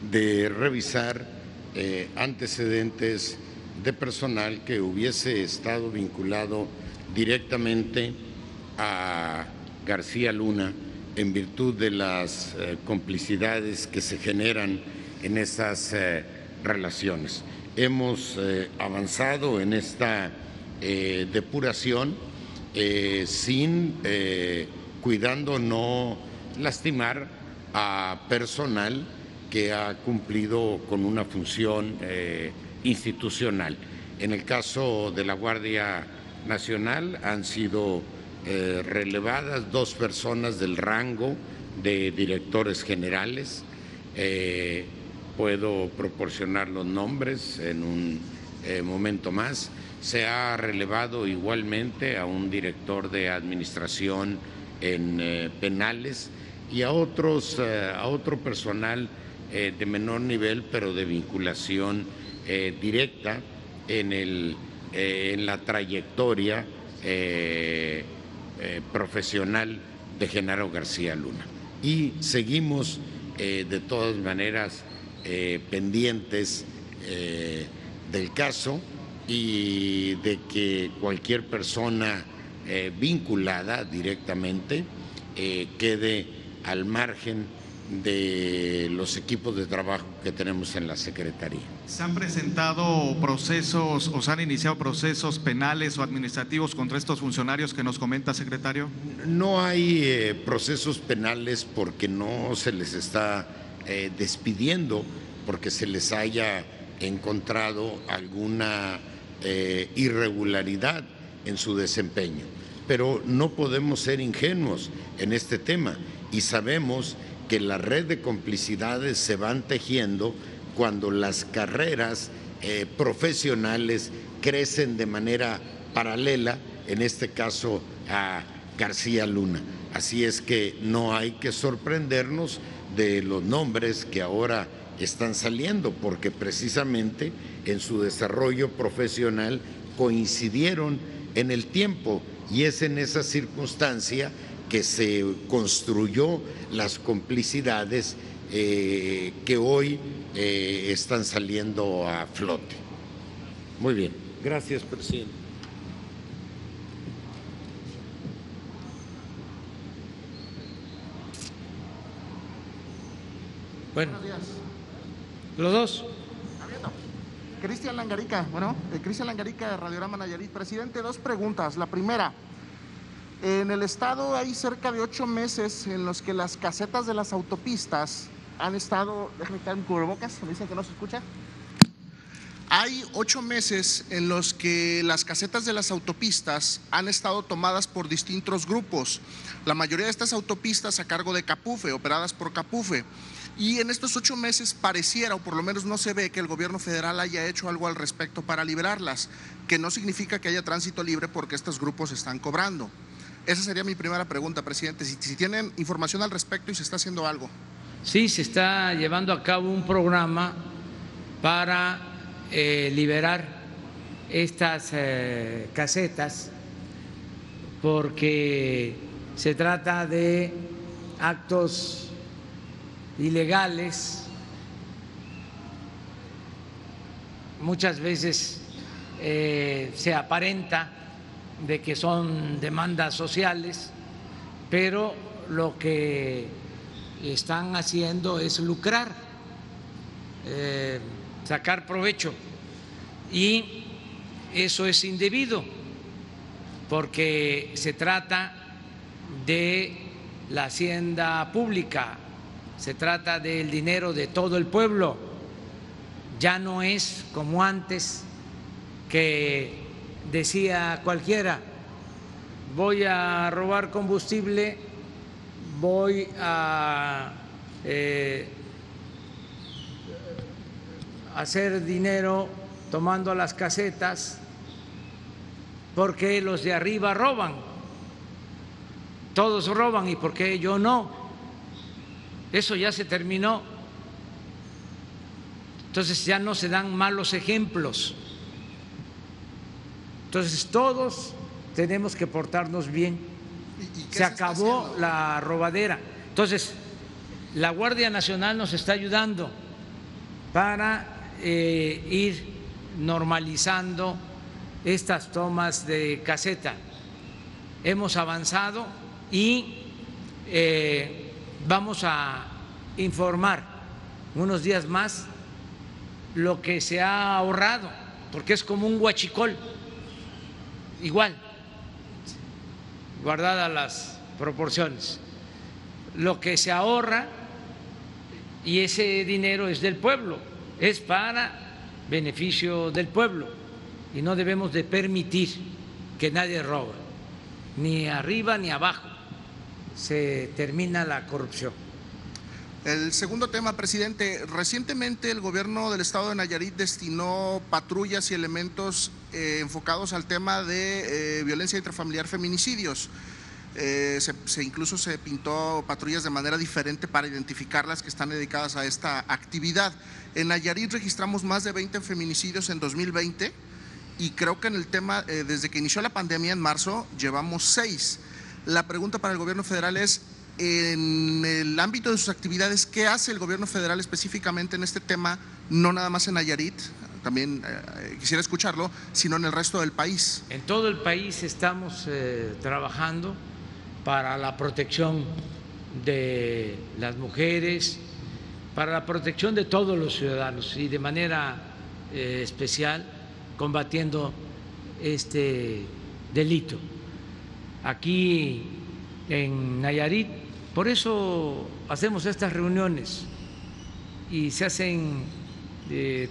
S5: de revisar eh, antecedentes de personal que hubiese estado vinculado directamente a García Luna en virtud de las eh, complicidades que se generan en esas eh, relaciones. Hemos avanzado en esta depuración sin cuidando no lastimar a personal que ha cumplido con una función eh, institucional. En el caso de la Guardia Nacional han sido eh, relevadas dos personas del rango de directores generales Eh, puedo proporcionar los nombres en un momento más. Se ha relevado igualmente a un director de administración en penales y a otros a otro personal de menor nivel pero de vinculación directa en el en la trayectoria profesional de Genaro García Luna. Y seguimos de todas maneras eh, pendientes eh, del caso y de que cualquier persona eh, vinculada directamente quede al margen de los equipos de trabajo que tenemos en la Secretaría.
S4: ¿Se han presentado procesos o se han iniciado procesos penales o administrativos contra estos funcionarios que nos comenta, secretario?
S5: No hay procesos penales porque no se les está eh, despidiendo porque se les haya encontrado alguna eh, irregularidad en su desempeño. Pero no podemos ser ingenuos en este tema y sabemos que la red de complicidades se van tejiendo cuando las carreras eh, profesionales crecen de manera paralela, en este caso a García Luna. Así es que no hay que sorprendernos de los nombres que ahora están saliendo, porque precisamente en su desarrollo profesional coincidieron en el tiempo y es en esa circunstancia que se construyó las complicidades eh, que hoy eh, están saliendo a flote. Muy bien, gracias, presidente.
S1: Bueno, los dos.
S6: Cristian Langarica, bueno, eh, Cristian Langarica de Radiograma Nayarit. Presidente, dos preguntas. La primera, en el estado hay cerca de ocho meses en los que las casetas de las autopistas han estado, déjame quitar un cubrebocas, me dicen que no se escucha. Hay ocho meses en los que las casetas de las autopistas han estado tomadas por distintos grupos. La mayoría de estas autopistas a cargo de Capufe, operadas por Capufe. Y en estos ocho meses pareciera, o por lo menos no se ve, que el gobierno federal haya hecho algo al respecto para liberarlas, que no significa que haya tránsito libre porque estos grupos están cobrando. Esa sería mi primera pregunta, presidente. Si, tienen información al respecto y se está haciendo algo.
S1: Sí, se está llevando a cabo un programa para eh, liberar estas eh, casetas porque se trata de actos ilegales, muchas veces eh, se aparenta de que son demandas sociales, pero lo que están haciendo es lucrar, eh, sacar provecho. Y eso es indebido, porque se trata de la hacienda pública, se trata del dinero de todo el pueblo. Ya no es como antes que decía cualquiera, voy a robar combustible, voy a eh, hacer dinero tomando las casetas, porque los de arriba roban, todos roban y porque yo no. Eso ya se terminó. Entonces ya no se dan malos ejemplos. Entonces todos tenemos que portarnos bien. se, acabó la robadera. Entonces, la Guardia Nacional nos está ayudando para eh, ir normalizando estas tomas de caseta. Hemos avanzado y eh, vamos a informar unos días más lo que se ha ahorrado, porque es como un huachicol, igual, guardadas las proporciones, lo que se ahorra y ese dinero es del pueblo, es para beneficio del pueblo y no debemos de permitir que nadie roba, ni arriba ni abajo se termina la corrupción.
S6: El segundo tema, presidente. Recientemente el gobierno del estado de Nayarit destinó patrullas y elementos eh, enfocados al tema de eh, violencia intrafamiliar, feminicidios. Eh, se, incluso se pintó patrullas de manera diferente para identificarlas que están dedicadas a esta actividad. En Nayarit registramos más de 20 feminicidios en 2020 y creo que en el tema, desde que inició la pandemia en marzo, llevamos seis. La pregunta para el gobierno federal es, en el ámbito de sus actividades, ¿qué hace el gobierno federal específicamente en este tema, no nada más en Nayarit, también eh, quisiera escucharlo, sino en el resto del país?
S1: En todo el país estamos eh, trabajando para la protección de las mujeres, para la protección de todos los ciudadanos y de manera eh, especial combatiendo este delito. Aquí en Nayarit por eso hacemos estas reuniones y se hacen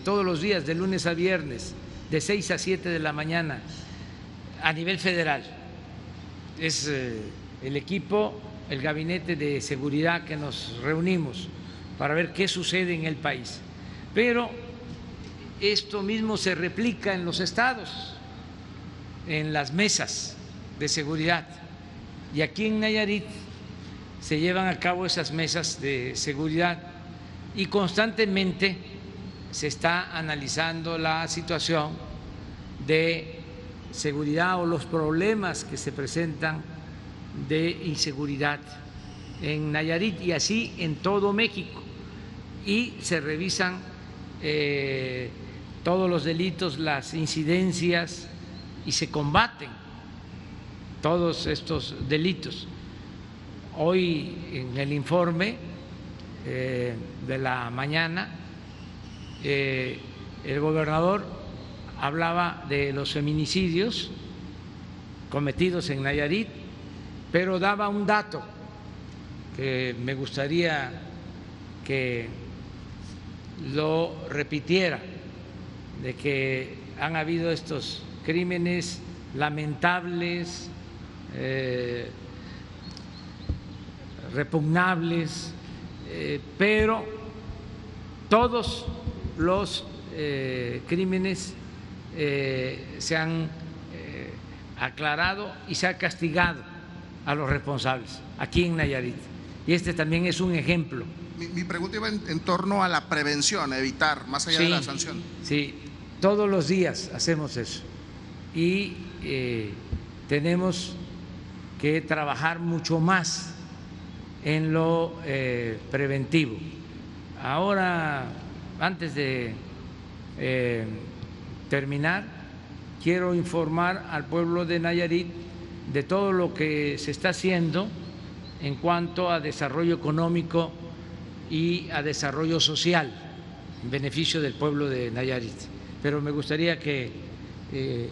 S1: todos los días, de lunes a viernes, de 6 a 7 de la mañana, a nivel federal. Es eh, el equipo, el gabinete de seguridad que nos reunimos para ver qué sucede en el país. Pero esto mismo se replica en los estados, en las mesas de seguridad. Y aquí en Nayarit se llevan a cabo esas mesas de seguridad y constantemente se está analizando la situación de seguridad o los problemas que se presentan de inseguridad en Nayarit y así en todo México. Y se revisan eh, todos los delitos, las incidencias y se combaten todos estos delitos. Hoy en el informe eh, de la mañana eh, el gobernador hablaba de los feminicidios cometidos en Nayarit, pero daba un dato que me gustaría que lo repitiera, de que han habido estos crímenes lamentables, eh, repugnables, eh, pero todos los eh, crímenes eh, se han aclarado y se ha castigado a los responsables aquí en Nayarit. Y este también es un ejemplo.
S6: Mi, pregunta iba en, torno a la prevención, a evitar, más allá de la sanción.
S1: Sí, todos los días hacemos eso. Y tenemos que trabajar mucho más en lo eh, preventivo. Ahora, antes de eh, terminar, quiero informar al pueblo de Nayarit de todo lo que se está haciendo en cuanto a desarrollo económico y a desarrollo social en beneficio del pueblo de Nayarit. Pero me gustaría que eh,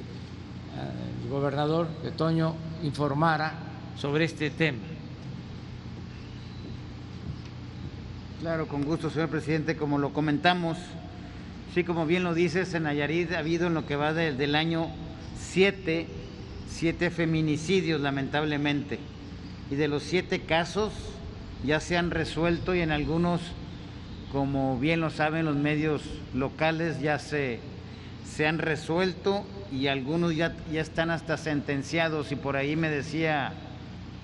S1: el gobernador de informara sobre este tema.
S2: Claro, con gusto, señor presidente. Como lo comentamos, sí, como bien lo dices, en Nayarit ha habido en lo que va del año siete, siete feminicidios, lamentablemente. Y de los siete casos ya se han resuelto y en algunos, como bien lo saben los medios locales, ya se, se han resuelto y algunos ya, ya están hasta sentenciados. Y por ahí me decía,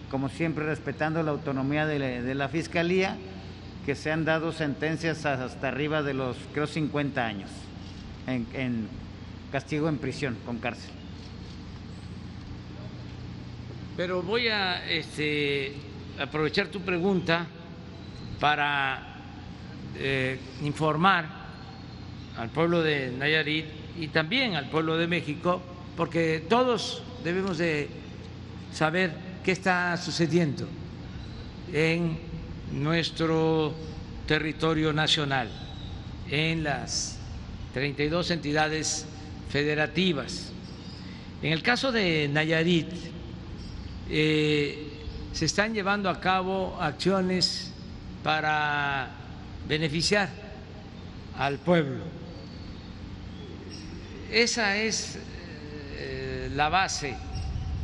S2: como siempre, respetando la autonomía de de la Fiscalía, que se han dado sentencias hasta arriba de los, creo, 50 años en, castigo en prisión, con cárcel.
S1: Pero voy a este, aprovechar tu pregunta para eh, informar al pueblo de Nayarit y también al pueblo de México, porque todos debemos de saber qué está sucediendo en nuestro territorio nacional, en las 32 entidades federativas. En el caso de Nayarit, eh, se están llevando a cabo acciones para beneficiar al pueblo. Esa es eh, la base,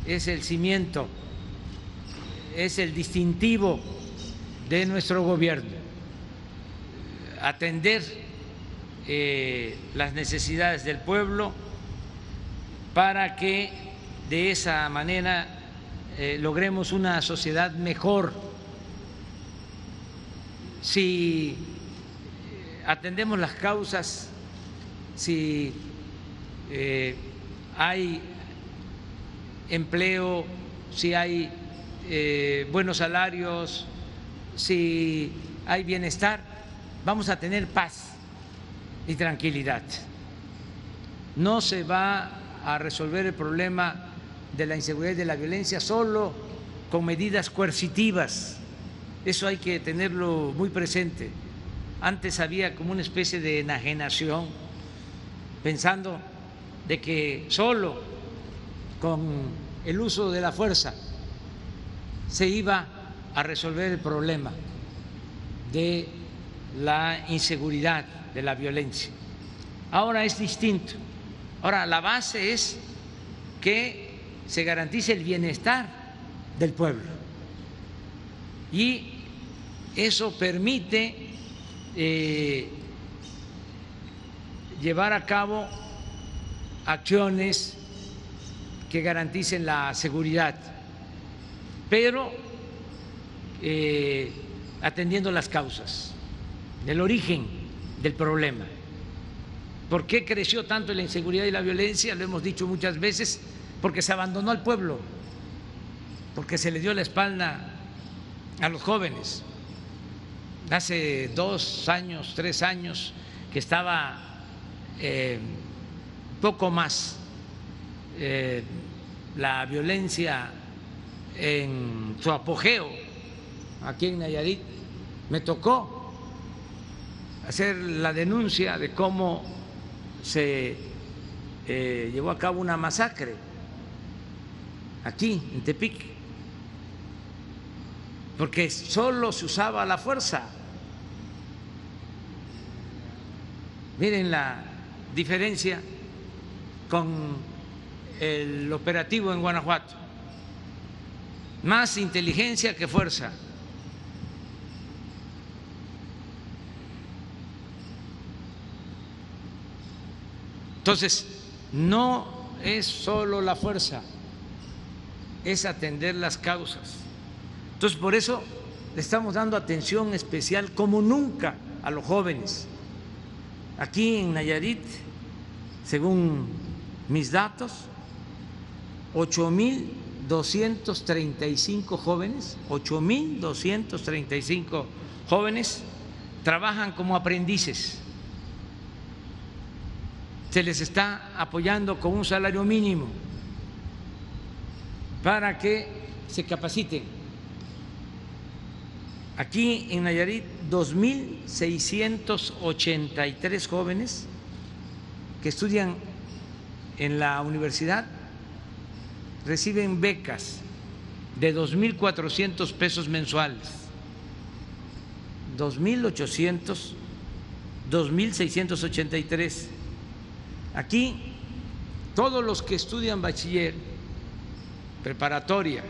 S1: es el cimiento, es el distintivo de nuestro gobierno. atender eh, las necesidades del pueblo para que de esa manera eh, logremos una sociedad mejor. Si atendemos las causas, si eh, hay empleo, si hay buenos salarios, si hay bienestar, vamos a tener paz y tranquilidad. No se va a resolver el problema de la inseguridad y de la violencia solo con medidas coercitivas. Eso hay que tenerlo muy presente. Antes había como una especie de enajenación, pensando de que solo con el uso de la fuerza se iba a resolver el problema de la inseguridad, de la violencia. Ahora es distinto. Ahora la base es que se garantice el bienestar del pueblo. Y eso permite eh, llevar a cabo acciones que garanticen la seguridad, pero eh, atendiendo las causas, del origen del problema. ¿Por qué creció tanto la inseguridad y la violencia? Lo hemos dicho muchas veces, porque se abandonó al pueblo, porque se le dio la espalda a los jóvenes. Hace dos años, tres años, que estaba eh, poco más eh, la violencia en su apogeo aquí en Nayarit, me tocó hacer la denuncia de cómo se eh, llevó a cabo una masacre aquí en Tepic, porque solo se usaba la fuerza. Miren la diferencia con el operativo en Guanajuato. Más inteligencia que fuerza. Entonces, no es solo la fuerza, es atender las causas. Entonces, por eso le estamos dando atención especial como nunca a los jóvenes. Aquí en Nayarit, según mis datos, 8.235 jóvenes, 8.235 jóvenes trabajan como aprendices se les está apoyando con un salario mínimo para que se capaciten. Aquí en Nayarit, 2.683 jóvenes que estudian en la universidad reciben becas de 2.400 pesos mensuales, 2.800, 2.683 Aquí todos los que estudian bachiller, preparatoria,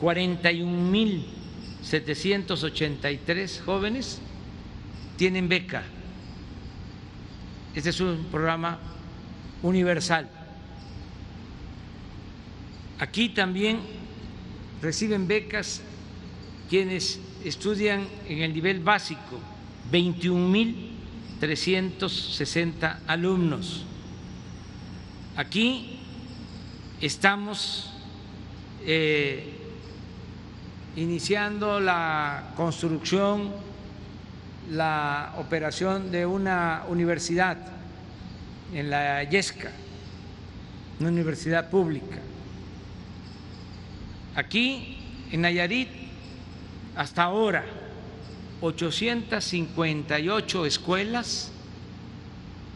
S1: 41.783 jóvenes tienen beca. Este es un programa universal. Aquí también reciben becas quienes estudian en el nivel básico, 21 mil 360 alumnos. Aquí estamos eh, iniciando la construcción, la operación de una universidad en la Yesca, una universidad pública. Aquí, en Nayarit, hasta ahora 858 escuelas,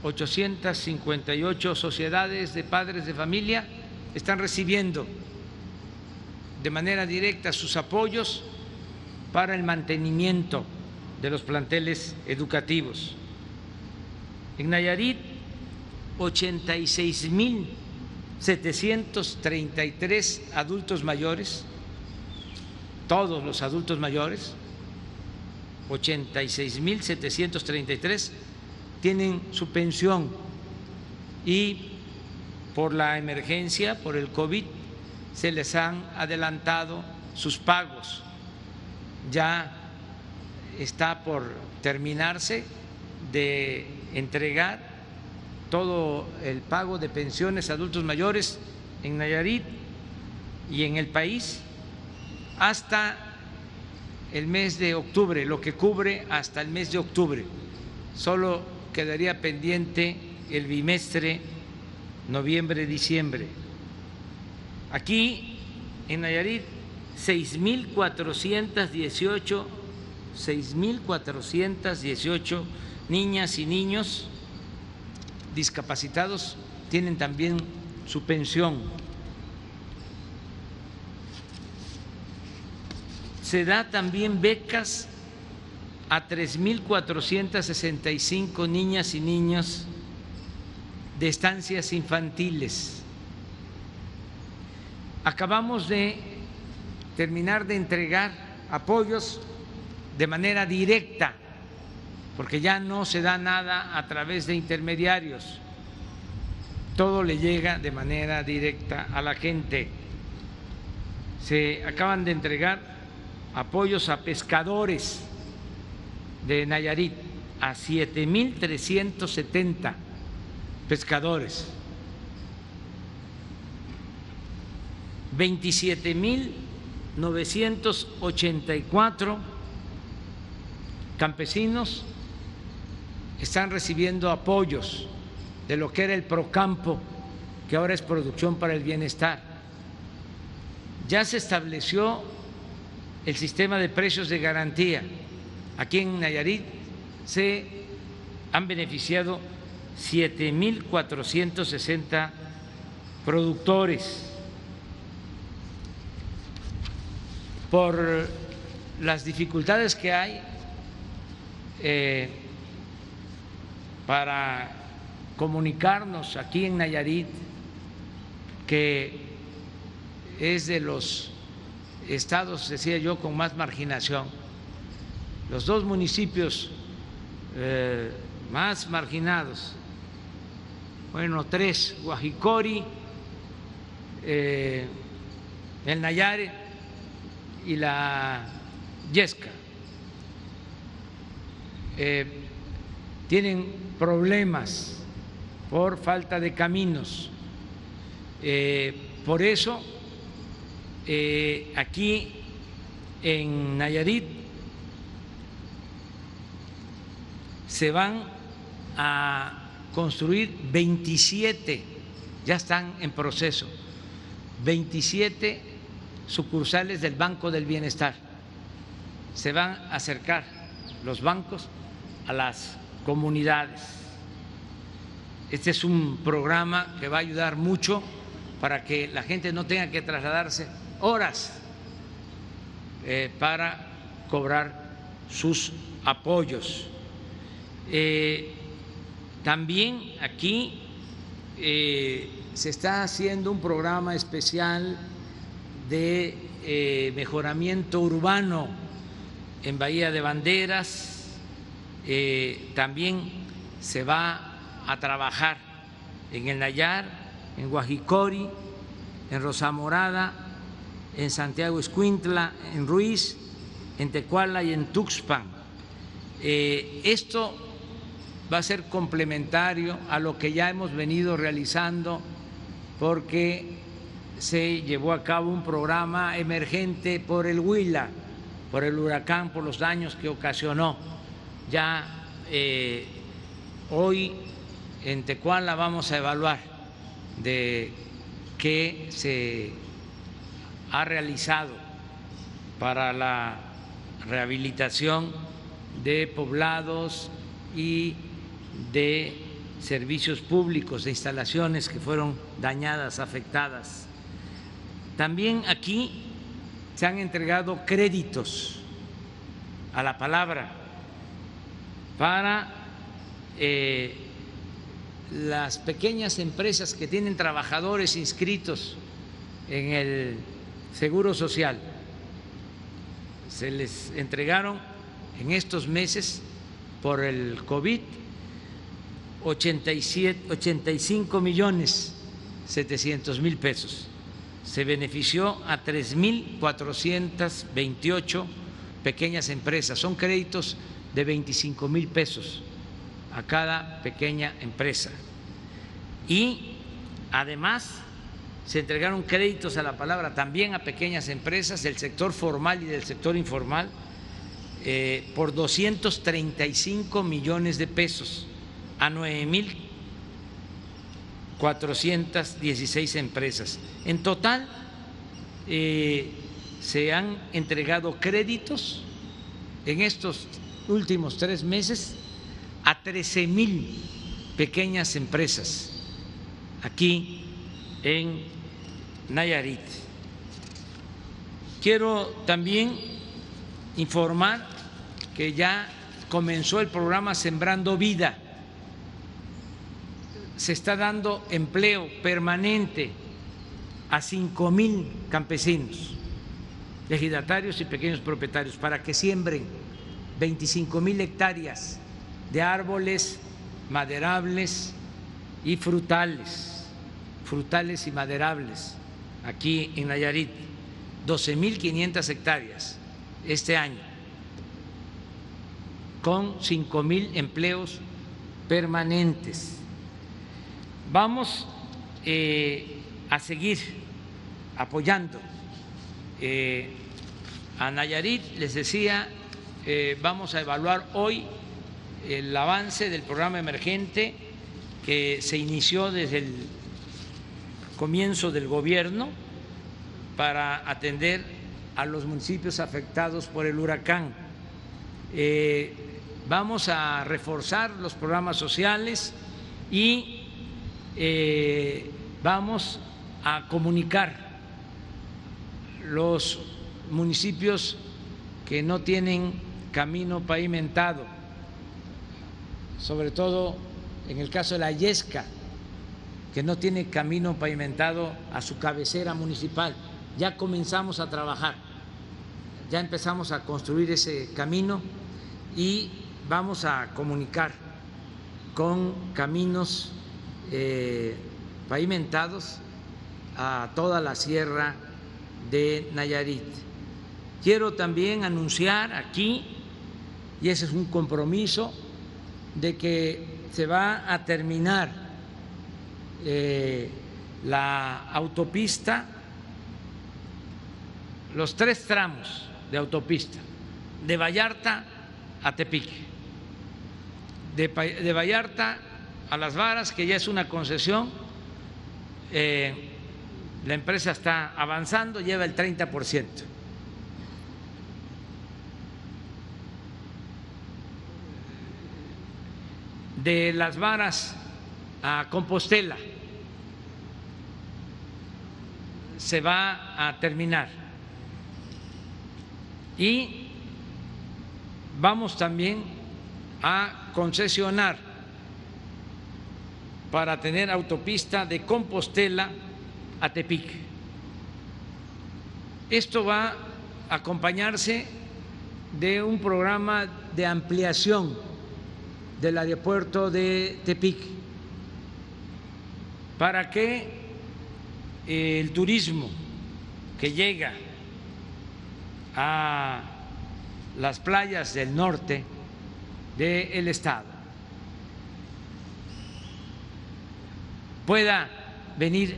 S1: 858 sociedades de padres de familia están recibiendo de manera directa sus apoyos para el mantenimiento de los planteles educativos. En Nayarit, 86.733 adultos mayores, todos los adultos mayores, 86.733 tienen su pensión y por la emergencia, por el COVID, se les han adelantado sus pagos. Ya está por terminarse de entregar todo el pago de pensiones a adultos mayores en Nayarit y en el país hasta el mes de octubre, lo que cubre hasta el mes de octubre. Solo quedaría pendiente el bimestre noviembre-diciembre. Aquí en Nayarit, 6.418 6.418 niñas y niños discapacitados tienen también su pensión. Se da también becas a 3.465 niñas y niños de estancias infantiles. Acabamos de terminar de entregar apoyos de manera directa, porque ya no se da nada a través de intermediarios, todo le llega de manera directa a la gente. Se acaban de entregar apoyos a pescadores de Nayarit, a 7.370 pescadores, 27.984 campesinos están recibiendo apoyos de lo que era el Procampo, que ahora es Producción para el Bienestar. Ya se estableció el sistema de precios de garantía. Aquí en Nayarit se han beneficiado 7.460 productores por las dificultades que hay eh, para comunicarnos aquí en Nayarit, que es de los estados, decía yo, con más marginación. Los dos municipios eh, más marginados, bueno, tres, Guajicori, eh, el Nayare y la Yesca. Eh, tienen problemas por falta de caminos. Por eso, eh, aquí en Nayarit se van a construir 27, ya están en proceso, 27 sucursales del Banco del Bienestar. Se van a acercar los bancos a las comunidades. Este es un programa que va a ayudar mucho para que la gente no tenga que trasladarse horas eh, para cobrar sus apoyos. Eh, también aquí eh, se está haciendo un programa especial de mejoramiento urbano en Bahía de Banderas, también se va a trabajar en el Nayar, en Guajicori, en Rosamorada, en Santiago Escuintla, en Ruiz, en Tecuala y en Tuxpan. Eh, esto va a ser complementario a lo que ya hemos venido realizando porque se llevó a cabo un programa emergente por el Huila, por el huracán, por los daños que ocasionó ya eh, hoy en Tecuala vamos a evaluar de qué se ha realizado para la rehabilitación de poblados y de servicios públicos, de instalaciones que fueron dañadas, afectadas. También aquí se han entregado créditos a la palabra para eh, las pequeñas empresas que tienen trabajadores inscritos en el Seguro Social. Se les entregaron en estos meses por el COVID 87, 85 millones 700 mil pesos. Se benefició a 3.428 pequeñas empresas. Son créditos de 25 mil pesos a cada pequeña empresa. Y además se entregaron créditos a la palabra también a pequeñas empresas del sector formal y del sector informal eh, por 235 millones de pesos a 9.416 empresas. En total eh, se han entregado créditos en estos últimos tres meses a 13 mil pequeñas empresas aquí en Nayarit. Quiero también informar que ya comenzó el programa Sembrando Vida. Se está dando empleo permanente a cinco mil campesinos, legidatarios y pequeños propietarios para que siembren 25 mil hectáreas de árboles maderables y frutales, frutales y maderables aquí en Nayarit, 12.500 hectáreas este año, con 5.000 empleos permanentes. Vamos eh, a seguir apoyando eh, a Nayarit, les decía, eh, vamos a evaluar hoy el avance del programa emergente que se inició desde el comienzo del gobierno para atender a los municipios afectados por el huracán. Eh, vamos a reforzar los programas sociales y eh, vamos a comunicar los municipios que no tienen camino pavimentado, sobre todo en el caso de la Yesca, que no tiene camino pavimentado a su cabecera municipal. Ya comenzamos a trabajar, ya empezamos a construir ese camino y vamos a comunicar con caminos eh, pavimentados a toda la sierra de Nayarit. Quiero también anunciar aquí, y ese es un compromiso, de que se va a terminar eh, la autopista, los tres tramos de autopista, de Vallarta a Tepic, de, Vallarta a Las Varas, que ya es una concesión, eh, la empresa está avanzando, lleva el 30 por ciento. de las varas a Compostela se va a terminar. Y vamos también a concesionar para tener autopista de Compostela a Tepic. Esto va a acompañarse de un programa de ampliación del aeropuerto de Tepic para que el turismo que llega a las playas del norte del estado pueda venir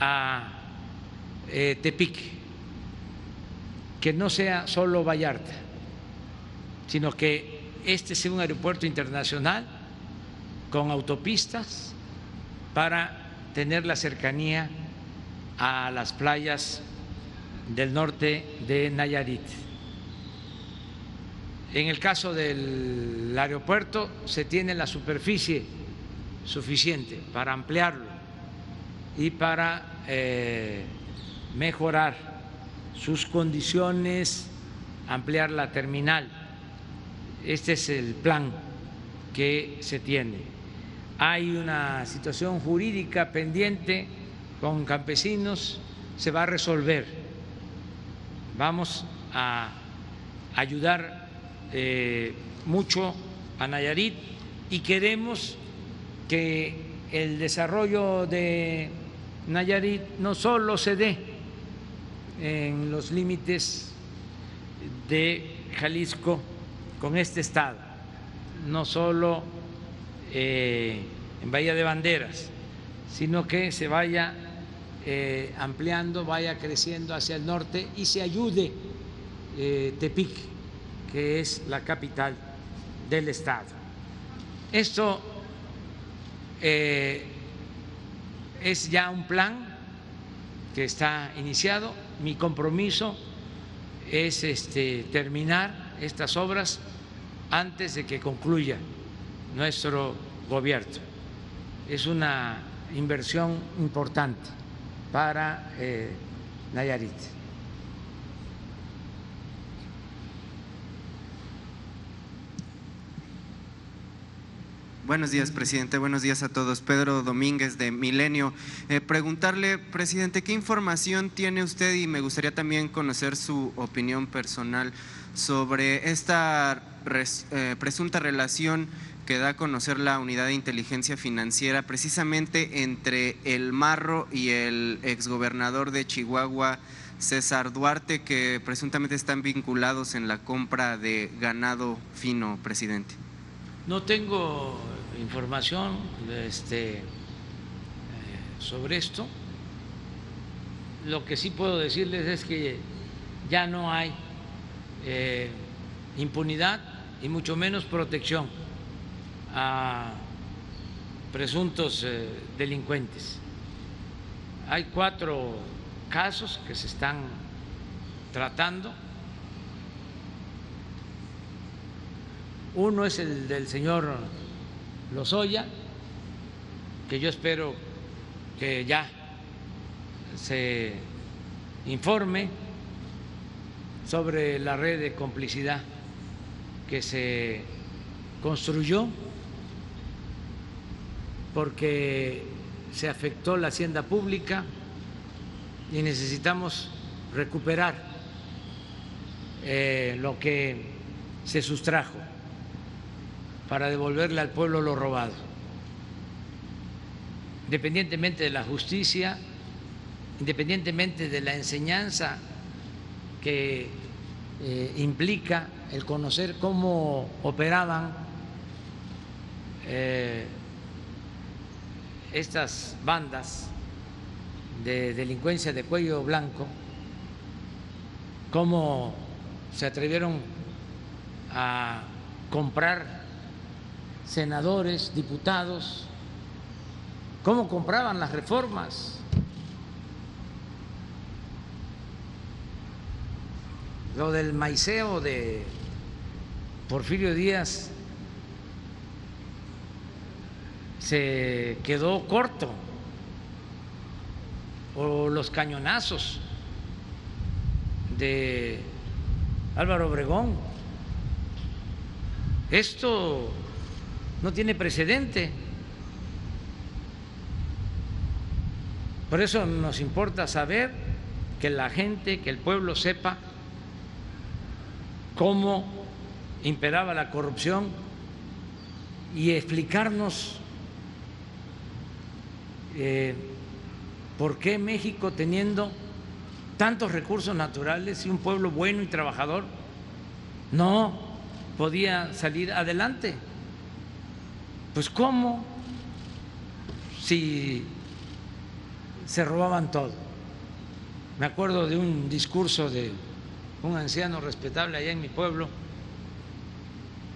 S1: a eh, Tepic, que no sea solo Vallarta, sino que este es un aeropuerto internacional con autopistas para tener la cercanía a las playas del norte de Nayarit. En el caso del aeropuerto se tiene la superficie suficiente para ampliarlo y para eh, mejorar sus condiciones, ampliar la terminal este es el plan que se tiene. Hay una situación jurídica pendiente con campesinos, se va a resolver. Vamos a ayudar eh, mucho a Nayarit y queremos que el desarrollo de Nayarit no solo se dé en los límites de Jalisco con este estado, no solo eh, en Bahía de Banderas, sino que se vaya eh, ampliando, vaya creciendo hacia el norte y se ayude eh, Tepic, que es la capital del estado. Esto es ya un plan que está iniciado. Mi compromiso es este, terminar estas obras antes de que concluya nuestro gobierno. Es una inversión importante para eh, Nayarit.
S7: Buenos días, presidente. Buenos días a todos. Pedro Domínguez de Milenio. Eh, preguntarle, presidente, ¿qué información tiene usted y me gustaría también conocer su opinión personal sobre esta eh, presunta relación que da a conocer la unidad de inteligencia financiera precisamente entre el Marro y el exgobernador de Chihuahua, César Duarte, que presuntamente están vinculados en la compra de ganado fino, presidente?
S1: No tengo información este, eh, sobre esto. Lo que sí puedo decirles es que ya no hay eh, impunidad y mucho menos protección a presuntos eh, delincuentes. Hay cuatro casos que se están tratando. Uno es el del señor Lozoya, que yo espero que ya se informe sobre la red de complicidad que se construyó porque se afectó la hacienda pública y necesitamos recuperar eh, lo que se sustrajo para devolverle al pueblo lo robado. Independientemente de la justicia, independientemente de la enseñanza que eh, implica el conocer cómo operaban eh, estas bandas de delincuencia de cuello blanco, cómo se atrevieron a comprar senadores, diputados, cómo compraban las reformas. Lo del maiceo de Porfirio Díaz se quedó corto, o los cañonazos de Álvaro Obregón. Esto no tiene precedente. Por eso nos importa saber que la gente, que el pueblo sepa cómo imperaba la corrupción y explicarnos eh, por qué México teniendo tantos recursos naturales y un pueblo bueno y trabajador no podía salir adelante. Pues ¿cómo? Si se robaban todo. Me acuerdo de un discurso de un anciano respetable allá en mi pueblo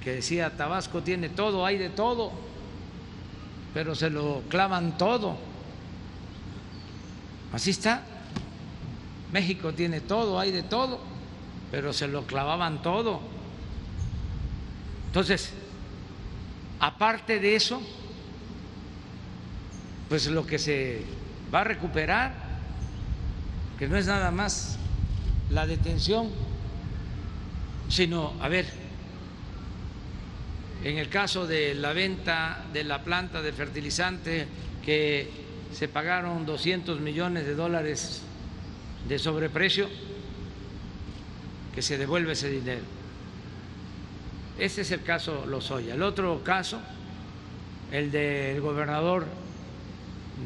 S1: que decía, Tabasco tiene todo, hay de todo, pero se lo clavan todo. Así está. México tiene todo, hay de todo, pero se lo clavaban todo. Entonces, Aparte de eso, pues lo que se va a recuperar, que no es nada más la detención, sino, a ver, en el caso de la venta de la planta de fertilizante que se pagaron 200 millones de dólares de sobreprecio, que se devuelve ese dinero. ese es el caso Lozoya. El otro caso, el del gobernador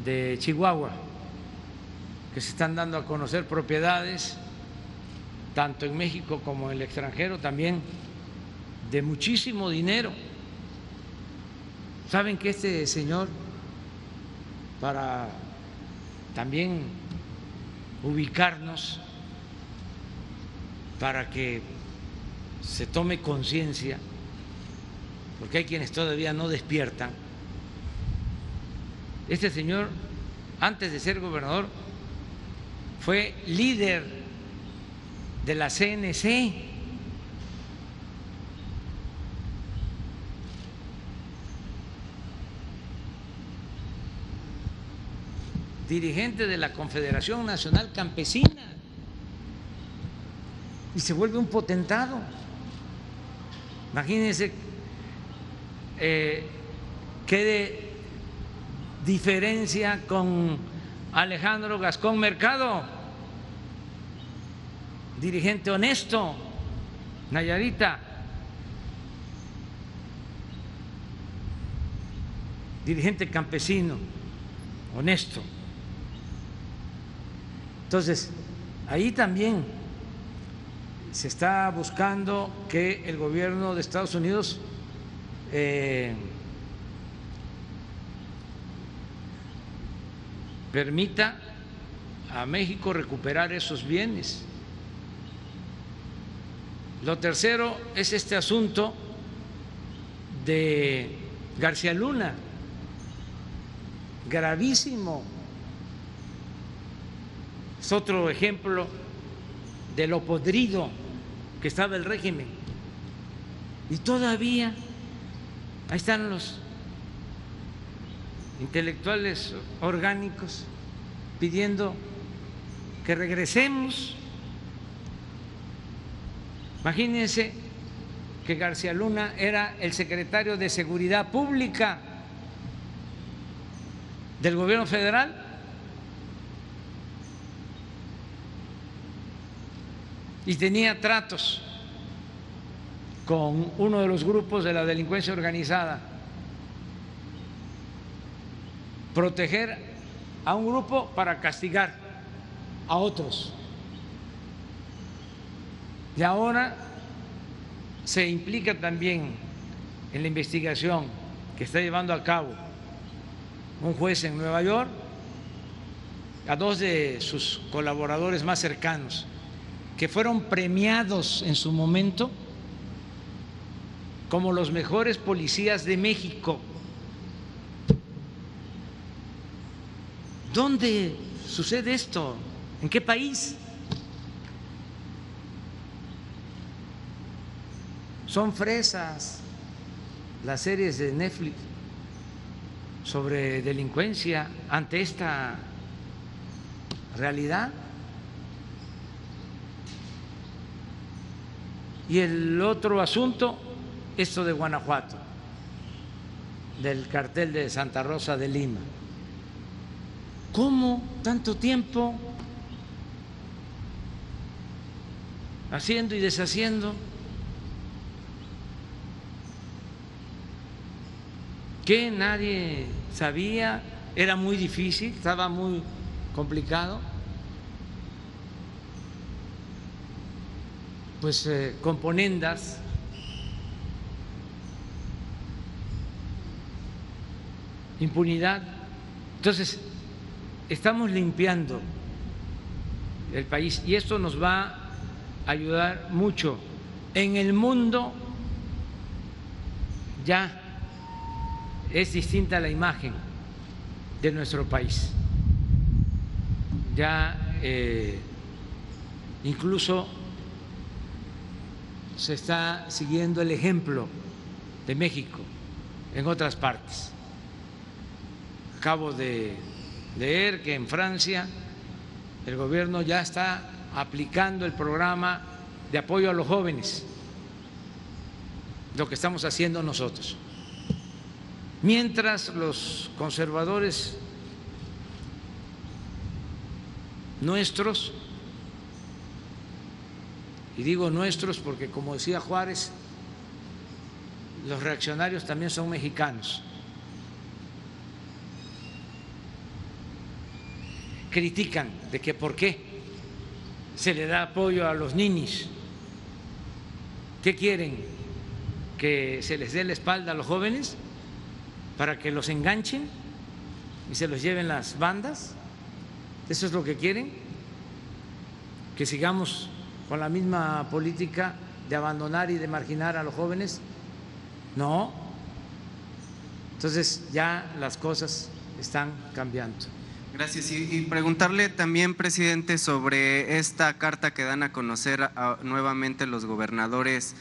S1: de Chihuahua, que se están dando a conocer propiedades, tanto en México como en el extranjero, también de muchísimo dinero. Saben que este señor, para también ubicarnos, para que se tome conciencia, porque hay quienes todavía no despiertan, este señor, antes de ser gobernador, fue líder de la CNC. Dirigente de la Confederación Nacional Campesina y se vuelve un potentado. Imagínense eh, qué diferencia con Alejandro Gascón Mercado, dirigente honesto, Nayarita, dirigente campesino, honesto. Entonces, ahí también se está buscando que el gobierno de Estados Unidos eh, permita a México recuperar esos bienes. Lo tercero es este asunto de García Luna, gravísimo. Es otro ejemplo de lo podrido que estaba el régimen. Y todavía ahí están los intelectuales orgánicos pidiendo que regresemos. Imagínense que García Luna era el secretario de Seguridad Pública del gobierno federal. Y tenía tratos con uno de los grupos de la delincuencia organizada proteger a un grupo para castigar a otros. Y ahora se implica también en la investigación que está llevando a cabo un juez en Nueva York a dos de sus colaboradores más cercanos que fueron premiados en su momento como los mejores policías de México. ¿Dónde sucede esto? ¿En qué país? Son fresas las series de Netflix sobre delincuencia ante esta realidad. Y el otro asunto, esto de Guanajuato, del cartel de Santa Rosa de Lima. ¿Cómo tanto tiempo haciendo y deshaciendo? que nadie sabía, era muy difícil, estaba muy complicado. Pues eh, componendas impunidad. Entonces, estamos limpiando el país y esto nos va a ayudar mucho. En el mundo ya es distinta la imagen de nuestro país. Ya eh, incluso se está siguiendo el ejemplo de México en otras partes. Acabo de leer que en Francia el gobierno ya está aplicando el programa de apoyo a los jóvenes, lo que estamos haciendo nosotros. Mientras los conservadores nuestros, y digo nuestros porque como decía Juárez, los reaccionarios también son mexicanos. Critican de que por qué se le da apoyo a los ninis. ¿Qué quieren? ¿Que se les dé la espalda a los jóvenes para que los enganchen y se los lleven las bandas? ¿Eso es lo que quieren? ¿Que sigamos con la misma política de abandonar y de marginar a los jóvenes? No. Entonces ya las cosas están cambiando.
S7: Gracias. Y, preguntarle también, presidente, sobre esta carta que dan a conocer nuevamente los gobernadores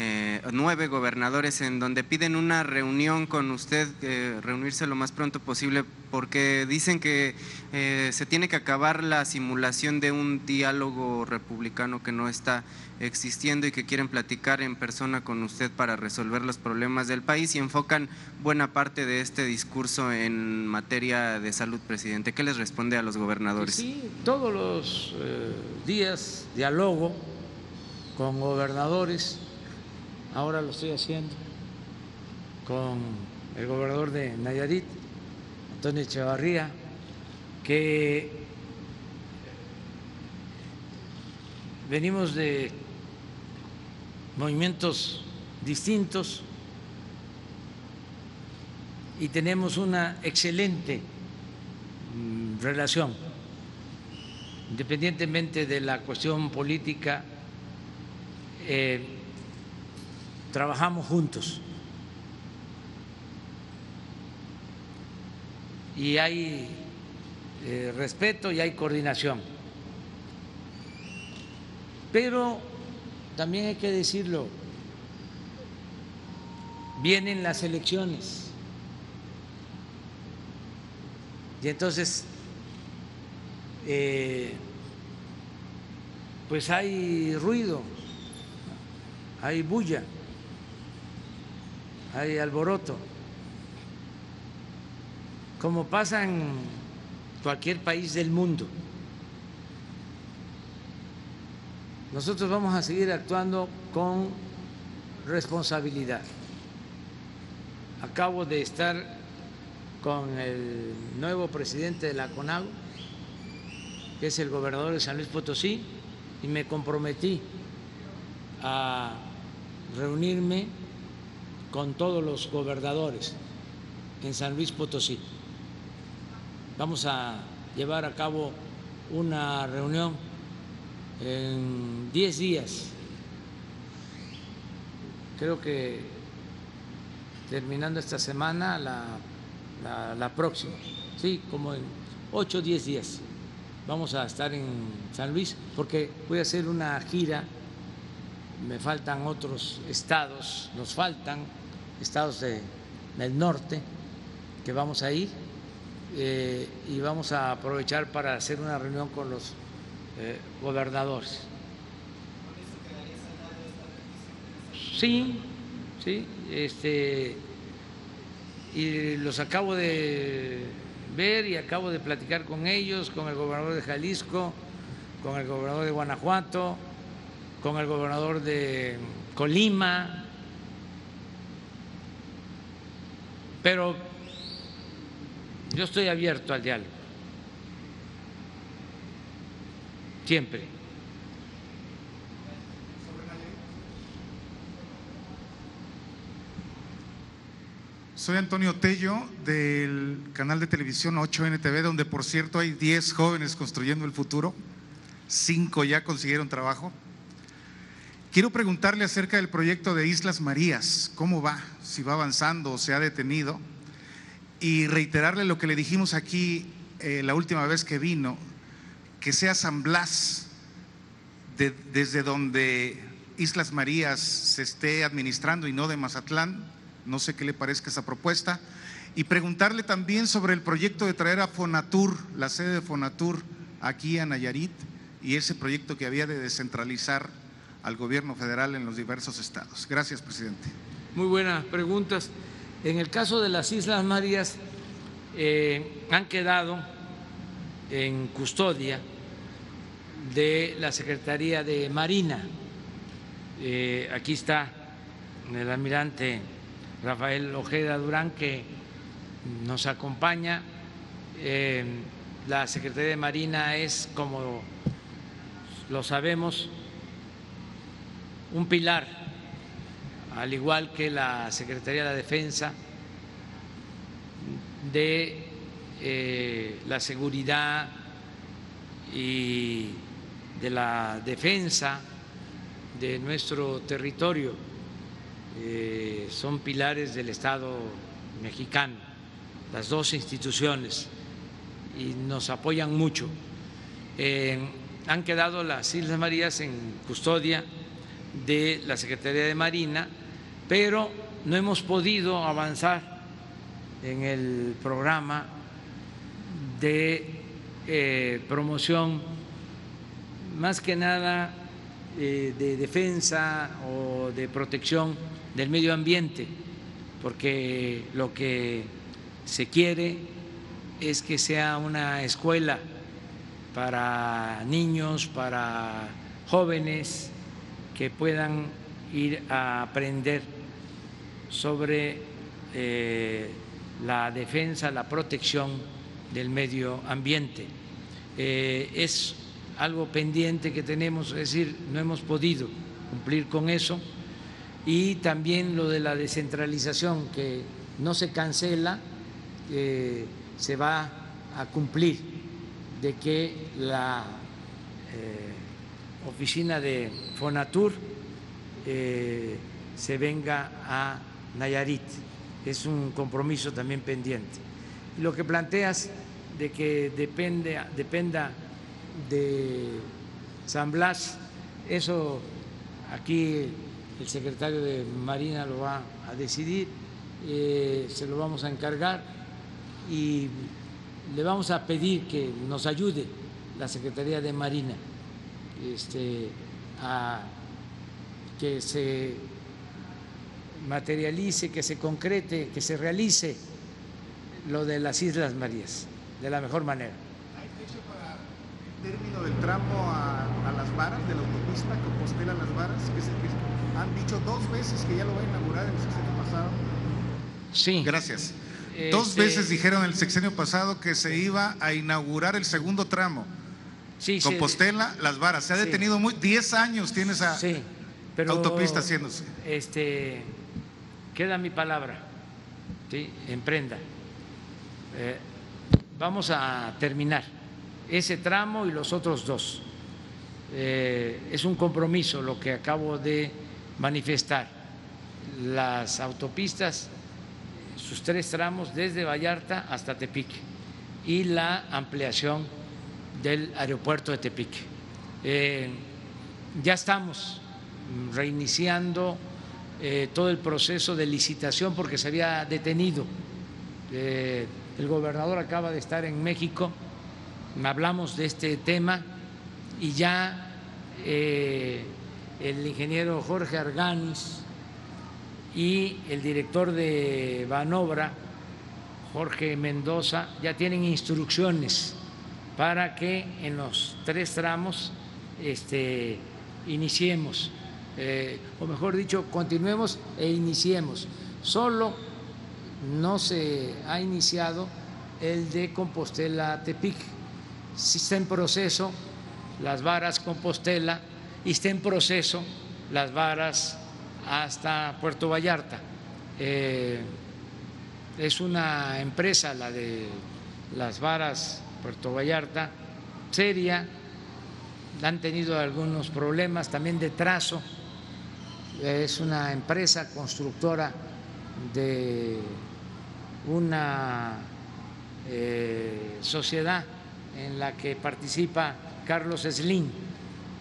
S7: eh, nueve gobernadores en donde piden una reunión con usted, eh, reunirse lo más pronto posible, porque dicen que eh, se tiene que acabar la simulación de un diálogo republicano que no está existiendo y que quieren platicar en persona con usted para resolver los problemas del país y enfocan buena parte de este discurso en materia de salud, presidente. ¿Qué les responde a los gobernadores?
S1: Sí, todos los días diálogo con gobernadores ahora lo estoy haciendo con el gobernador de Nayarit, Antonio Echevarría, que venimos de movimientos distintos y tenemos una excelente mm, relación, independientemente de la cuestión política. Eh, trabajamos juntos. Y hay eh, respeto y hay coordinación. Pero también hay que decirlo, vienen las elecciones. Y entonces, eh, pues hay ruido, hay bulla hay alboroto, como pasa en cualquier país del mundo. Nosotros vamos a seguir actuando con responsabilidad. Acabo de estar con el nuevo presidente de la CONAGO, que es el gobernador de San Luis Potosí, y me comprometí a reunirme con todos los gobernadores en San Luis Potosí. Vamos a llevar a cabo una reunión en 10 días. Creo que terminando esta semana, la, la, próxima, sí, como en 8 o 10 días. Vamos a estar en San Luis porque voy a hacer una gira, me faltan otros estados, nos faltan estados del norte que vamos a ir eh, y vamos a aprovechar para hacer una reunión con los eh, gobernadores. Sí, sí, este, y los acabo de ver y acabo de platicar con ellos, con el gobernador de Jalisco, con el gobernador de Guanajuato, con el gobernador de Colima, Pero yo estoy abierto al diálogo, siempre.
S8: Soy Antonio Tello del canal de televisión 8NTV, donde por cierto hay 10 jóvenes construyendo el futuro, 5 ya consiguieron trabajo. Quiero preguntarle acerca del proyecto de Islas Marías, cómo va, si va avanzando o se ha detenido, y reiterarle lo que le dijimos aquí eh, la última vez que vino, que sea San Blas, desde donde Islas Marías se esté administrando y no de Mazatlán, no sé qué le parezca esa propuesta, y preguntarle también sobre el proyecto de traer a Fonatur, la sede de Fonatur, aquí a Nayarit, y ese proyecto que había de descentralizar al gobierno federal en los diversos estados. Gracias, presidente.
S1: Muy buenas preguntas. En el caso de las Islas Marías, eh, han quedado en custodia de la Secretaría de Marina. Eh, aquí está el almirante Rafael Ojeda Durán, que nos acompaña. Eh, la Secretaría de Marina es, como lo sabemos, un pilar, al igual que la Secretaría de la Defensa, de eh, la seguridad y de la defensa de nuestro territorio. Eh, son pilares del Estado mexicano, las dos instituciones, y nos apoyan mucho. Han quedado las Islas Marías en custodia de la Secretaría de Marina, pero no hemos podido avanzar en el programa de eh, promoción, más que nada eh, de defensa o de protección del medio ambiente, porque lo que se quiere es que sea una escuela para niños, para jóvenes que puedan ir a aprender sobre eh, la defensa, la protección del medio ambiente. Eh, es algo pendiente que tenemos, es decir, no hemos podido cumplir con eso. Y también lo de la descentralización, que no se cancela, se va a cumplir, de que la eh, oficina de Fonatur eh, se venga a Nayarit. Es un compromiso también pendiente. Lo que planteas de que depende, dependa de San Blas, eso aquí el secretario de Marina lo va a decidir, eh, se lo vamos a encargar y le vamos a pedir que nos ayude la Secretaría de Marina este, a que se materialice, que se concrete, que se realice lo de las Islas Marías de la mejor manera.
S6: ¿Hay fecha para el término del tramo a, las varas de la autopista Compostela Las Varas? Que, se, que han dicho dos veces que ya lo va a inaugurar en el sexenio pasado.
S1: Sí.
S8: Gracias. Dos
S1: Este,
S8: veces dijeron el sexenio pasado que se iba a inaugurar el segundo tramo.
S1: Sí,
S8: Compostela, Las Varas. Se ha detenido muy, 10 años tiene esa
S1: pero
S8: autopista haciéndose.
S1: Este, queda mi palabra, ¿sí? emprenda. Eh, vamos a terminar ese tramo y los otros dos. Eh, es un compromiso lo que acabo de manifestar. Las autopistas, sus tres tramos desde Vallarta hasta Tepic y la ampliación del aeropuerto de Tepic. Eh, ya estamos reiniciando eh, todo el proceso de licitación porque se había detenido. Eh, el gobernador acaba de estar en México, hablamos de este tema y ya el ingeniero Jorge Arganis y el director de Banobra, Jorge Mendoza, ya tienen instrucciones para que en los tres tramos este, iniciemos, eh, o mejor dicho, continuemos e iniciemos. Solo no se ha iniciado el de Compostela Tepic. Sí está en proceso las varas Compostela y está en proceso las varas hasta Puerto Vallarta. Eh, es una empresa, la de las varas Puerto Vallarta, seria, han tenido algunos problemas también de trazo. Es una empresa constructora de una eh, sociedad en la que participa Carlos Slim.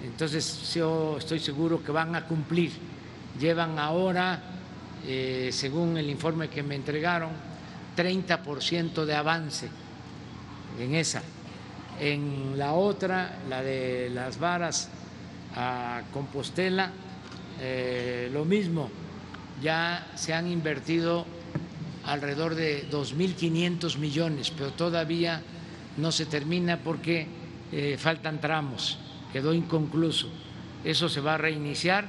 S1: Entonces yo estoy seguro que van a cumplir. Llevan ahora, eh, según el informe que me entregaron, 30% de avance en esa. En la otra, la de las varas a Compostela, eh, lo mismo, ya se han invertido alrededor de 2.500 millones, pero todavía no se termina porque eh, faltan tramos, quedó inconcluso. Eso se va a reiniciar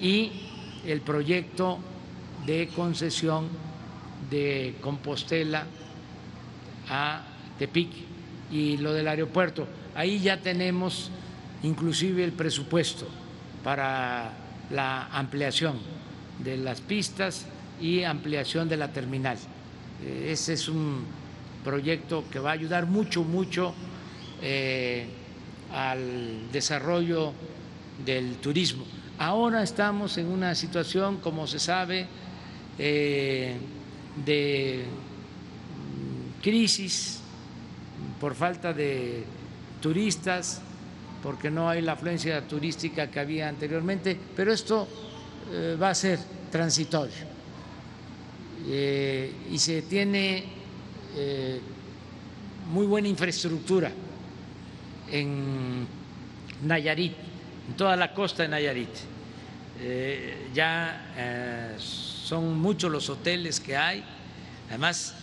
S1: y el proyecto de concesión de Compostela a Tepic y lo del aeropuerto. Ahí ya tenemos inclusive el presupuesto para la ampliación de las pistas y ampliación de la terminal. Eh, Ese es un proyecto que va a ayudar mucho, mucho eh, al desarrollo del turismo. Ahora estamos en una situación, como se sabe, eh, de crisis por falta de turistas, porque no hay la afluencia turística que había anteriormente, pero esto eh, va a ser transitorio Eh, y se tiene eh, muy buena infraestructura en Nayarit, en toda la costa de Nayarit. Ya son muchos los hoteles que hay, además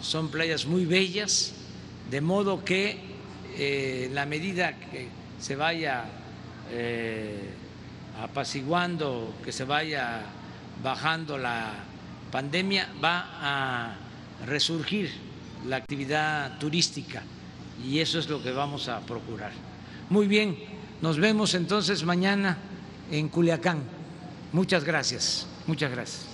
S1: son playas muy bellas, de modo que eh, la medida que se vaya eh, apaciguando, que se vaya bajando la pandemia, va a resurgir la actividad turística y eso es lo que vamos a procurar. Muy bien, nos vemos entonces mañana en Culiacán. Muchas gracias, muchas gracias.